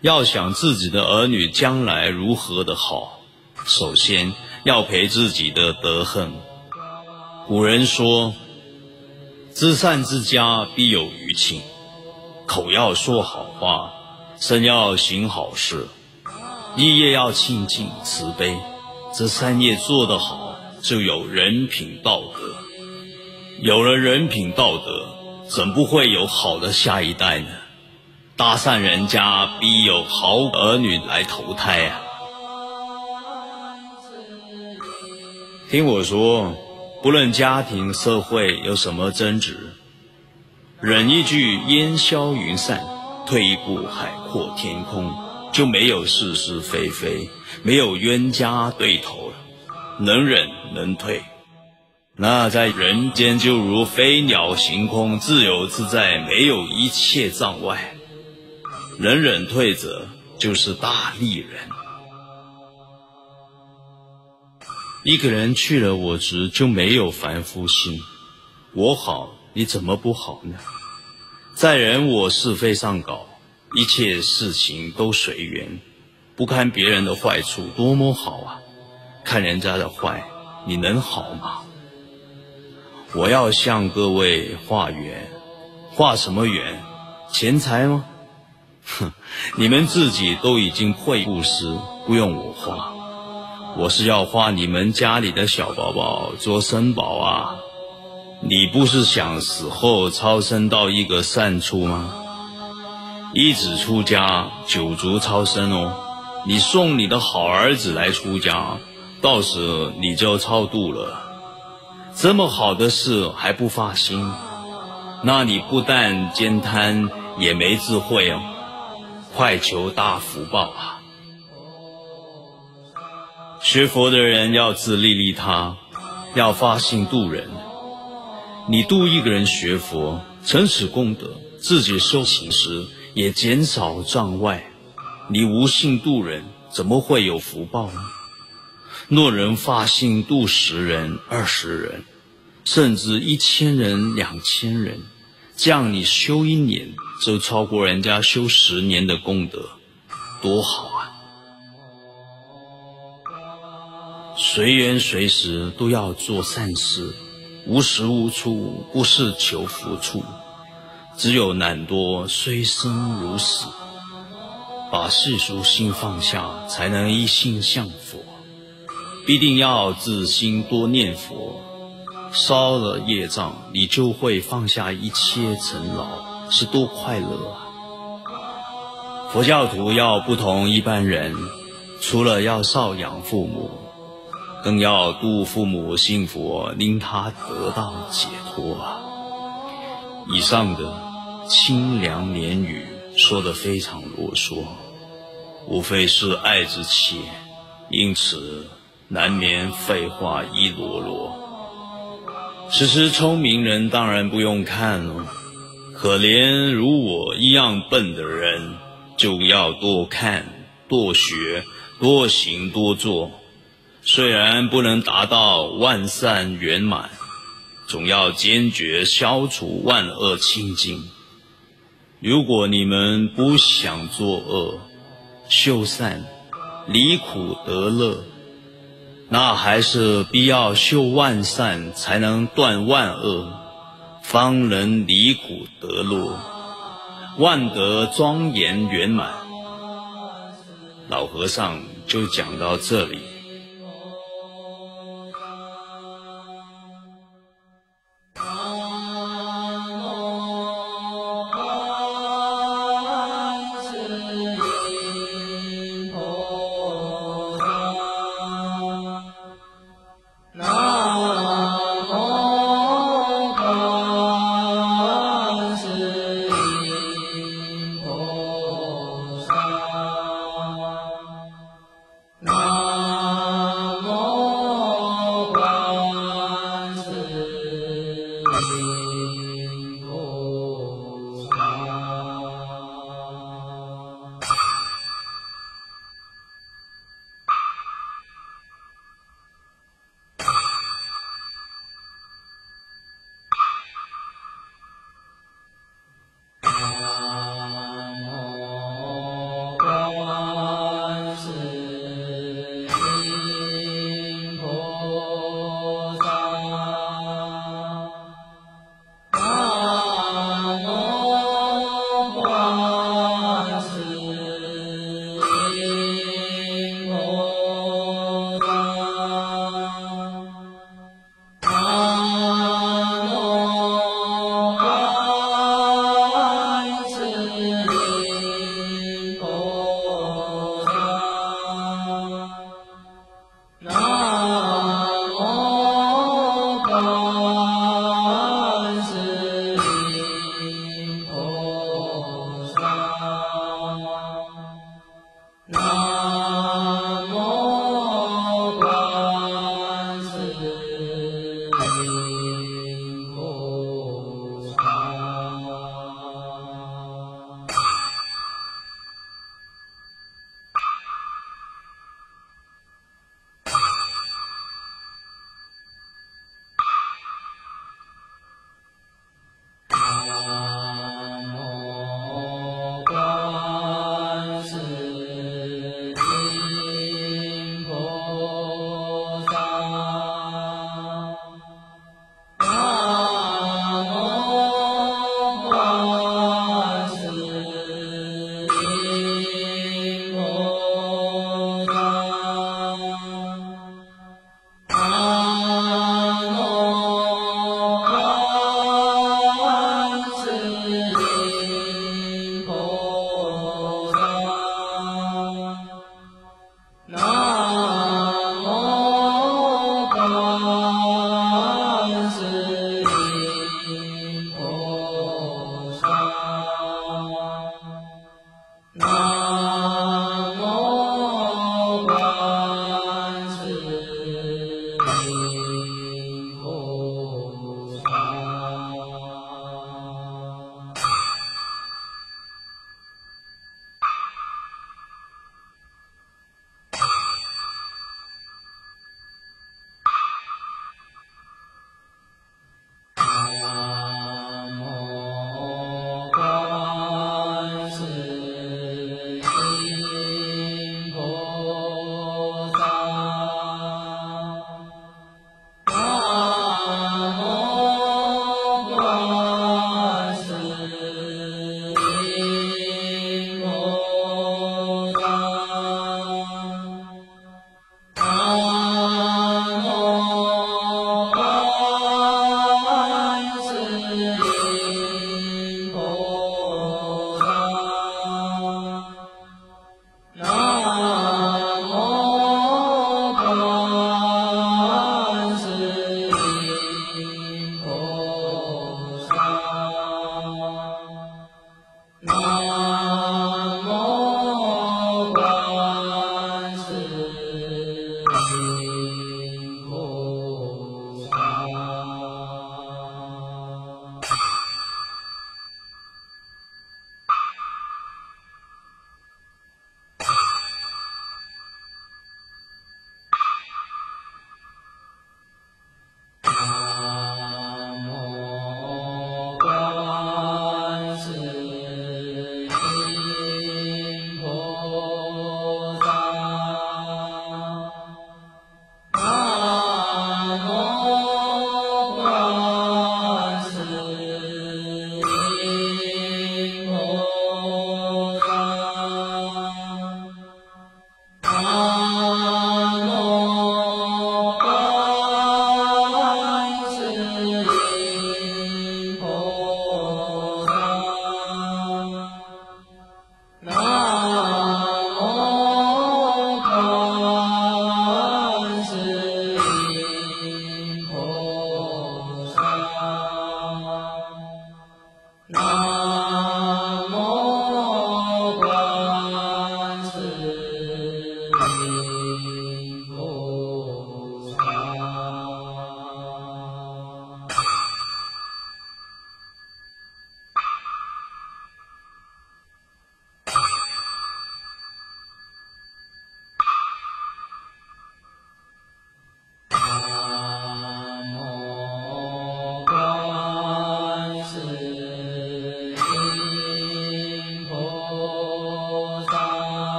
要想自己的儿女将来如何的好，首先要培自己的德行。古人说：“知善之家必有余庆。”口要说好话，身要行好事，业业要清净慈悲。这三业做得好，就有人品道德。有了人品道德，怎不会有好的下一代呢？大善人家必有好儿女来投胎啊！听我说，不论家庭、社会有什么争执，忍一句烟消云散，退一步海阔天空，就没有是是非非，没有冤家对头了。能忍能退，那在人间就如飞鸟行空，自由自在，没有一切障碍。能忍退者，就是大利人。一个人去了我执，就没有凡夫心。我好，你怎么不好呢？在人我是非上搞，一切事情都随缘，不看别人的坏处，多么好啊！看人家的坏，你能好吗？我要向各位化缘，化什么缘？钱财吗？哼，你们自己都已经会布施，不用我化。我是要画你们家里的小宝宝做生宝啊！你不是想死后超生到一个善处吗？一子出家，九族超生哦。你送你的好儿子来出家，到时你就超度了。这么好的事还不发心，那你不但兼贪，也没智慧哦。快求大福报啊！学佛的人要自利利他，要发心度人。你度一个人学佛，成此功德，自己修行时也减少障碍。你无心度人，怎么会有福报呢？若人发心度十人、二十人，甚至一千人、两千人，这样你修一年就超过人家修十年的功德，多好随缘随时都要做善事，无时无处不是求福处。只有懒惰虽生如死，把世俗心放下，才能一心向佛。必定要自心多念佛，烧了业障，你就会放下一切尘劳，是多快乐啊！佛教徒要不同一般人，除了要赡养父母。更要度父母幸福，令他得到解脱啊！以上的清凉言语说得非常啰嗦，无非是爱之切，因此难免废话一箩箩。其实聪明人当然不用看了，可怜如我一样笨的人，就要多看、多学、多行、多做。虽然不能达到万善圆满，总要坚决消除万恶清净。如果你们不想作恶、修善、离苦得乐，那还是必要修万善，才能断万恶，方能离苦得乐，万德庄严圆满。老和尚就讲到这里。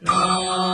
啦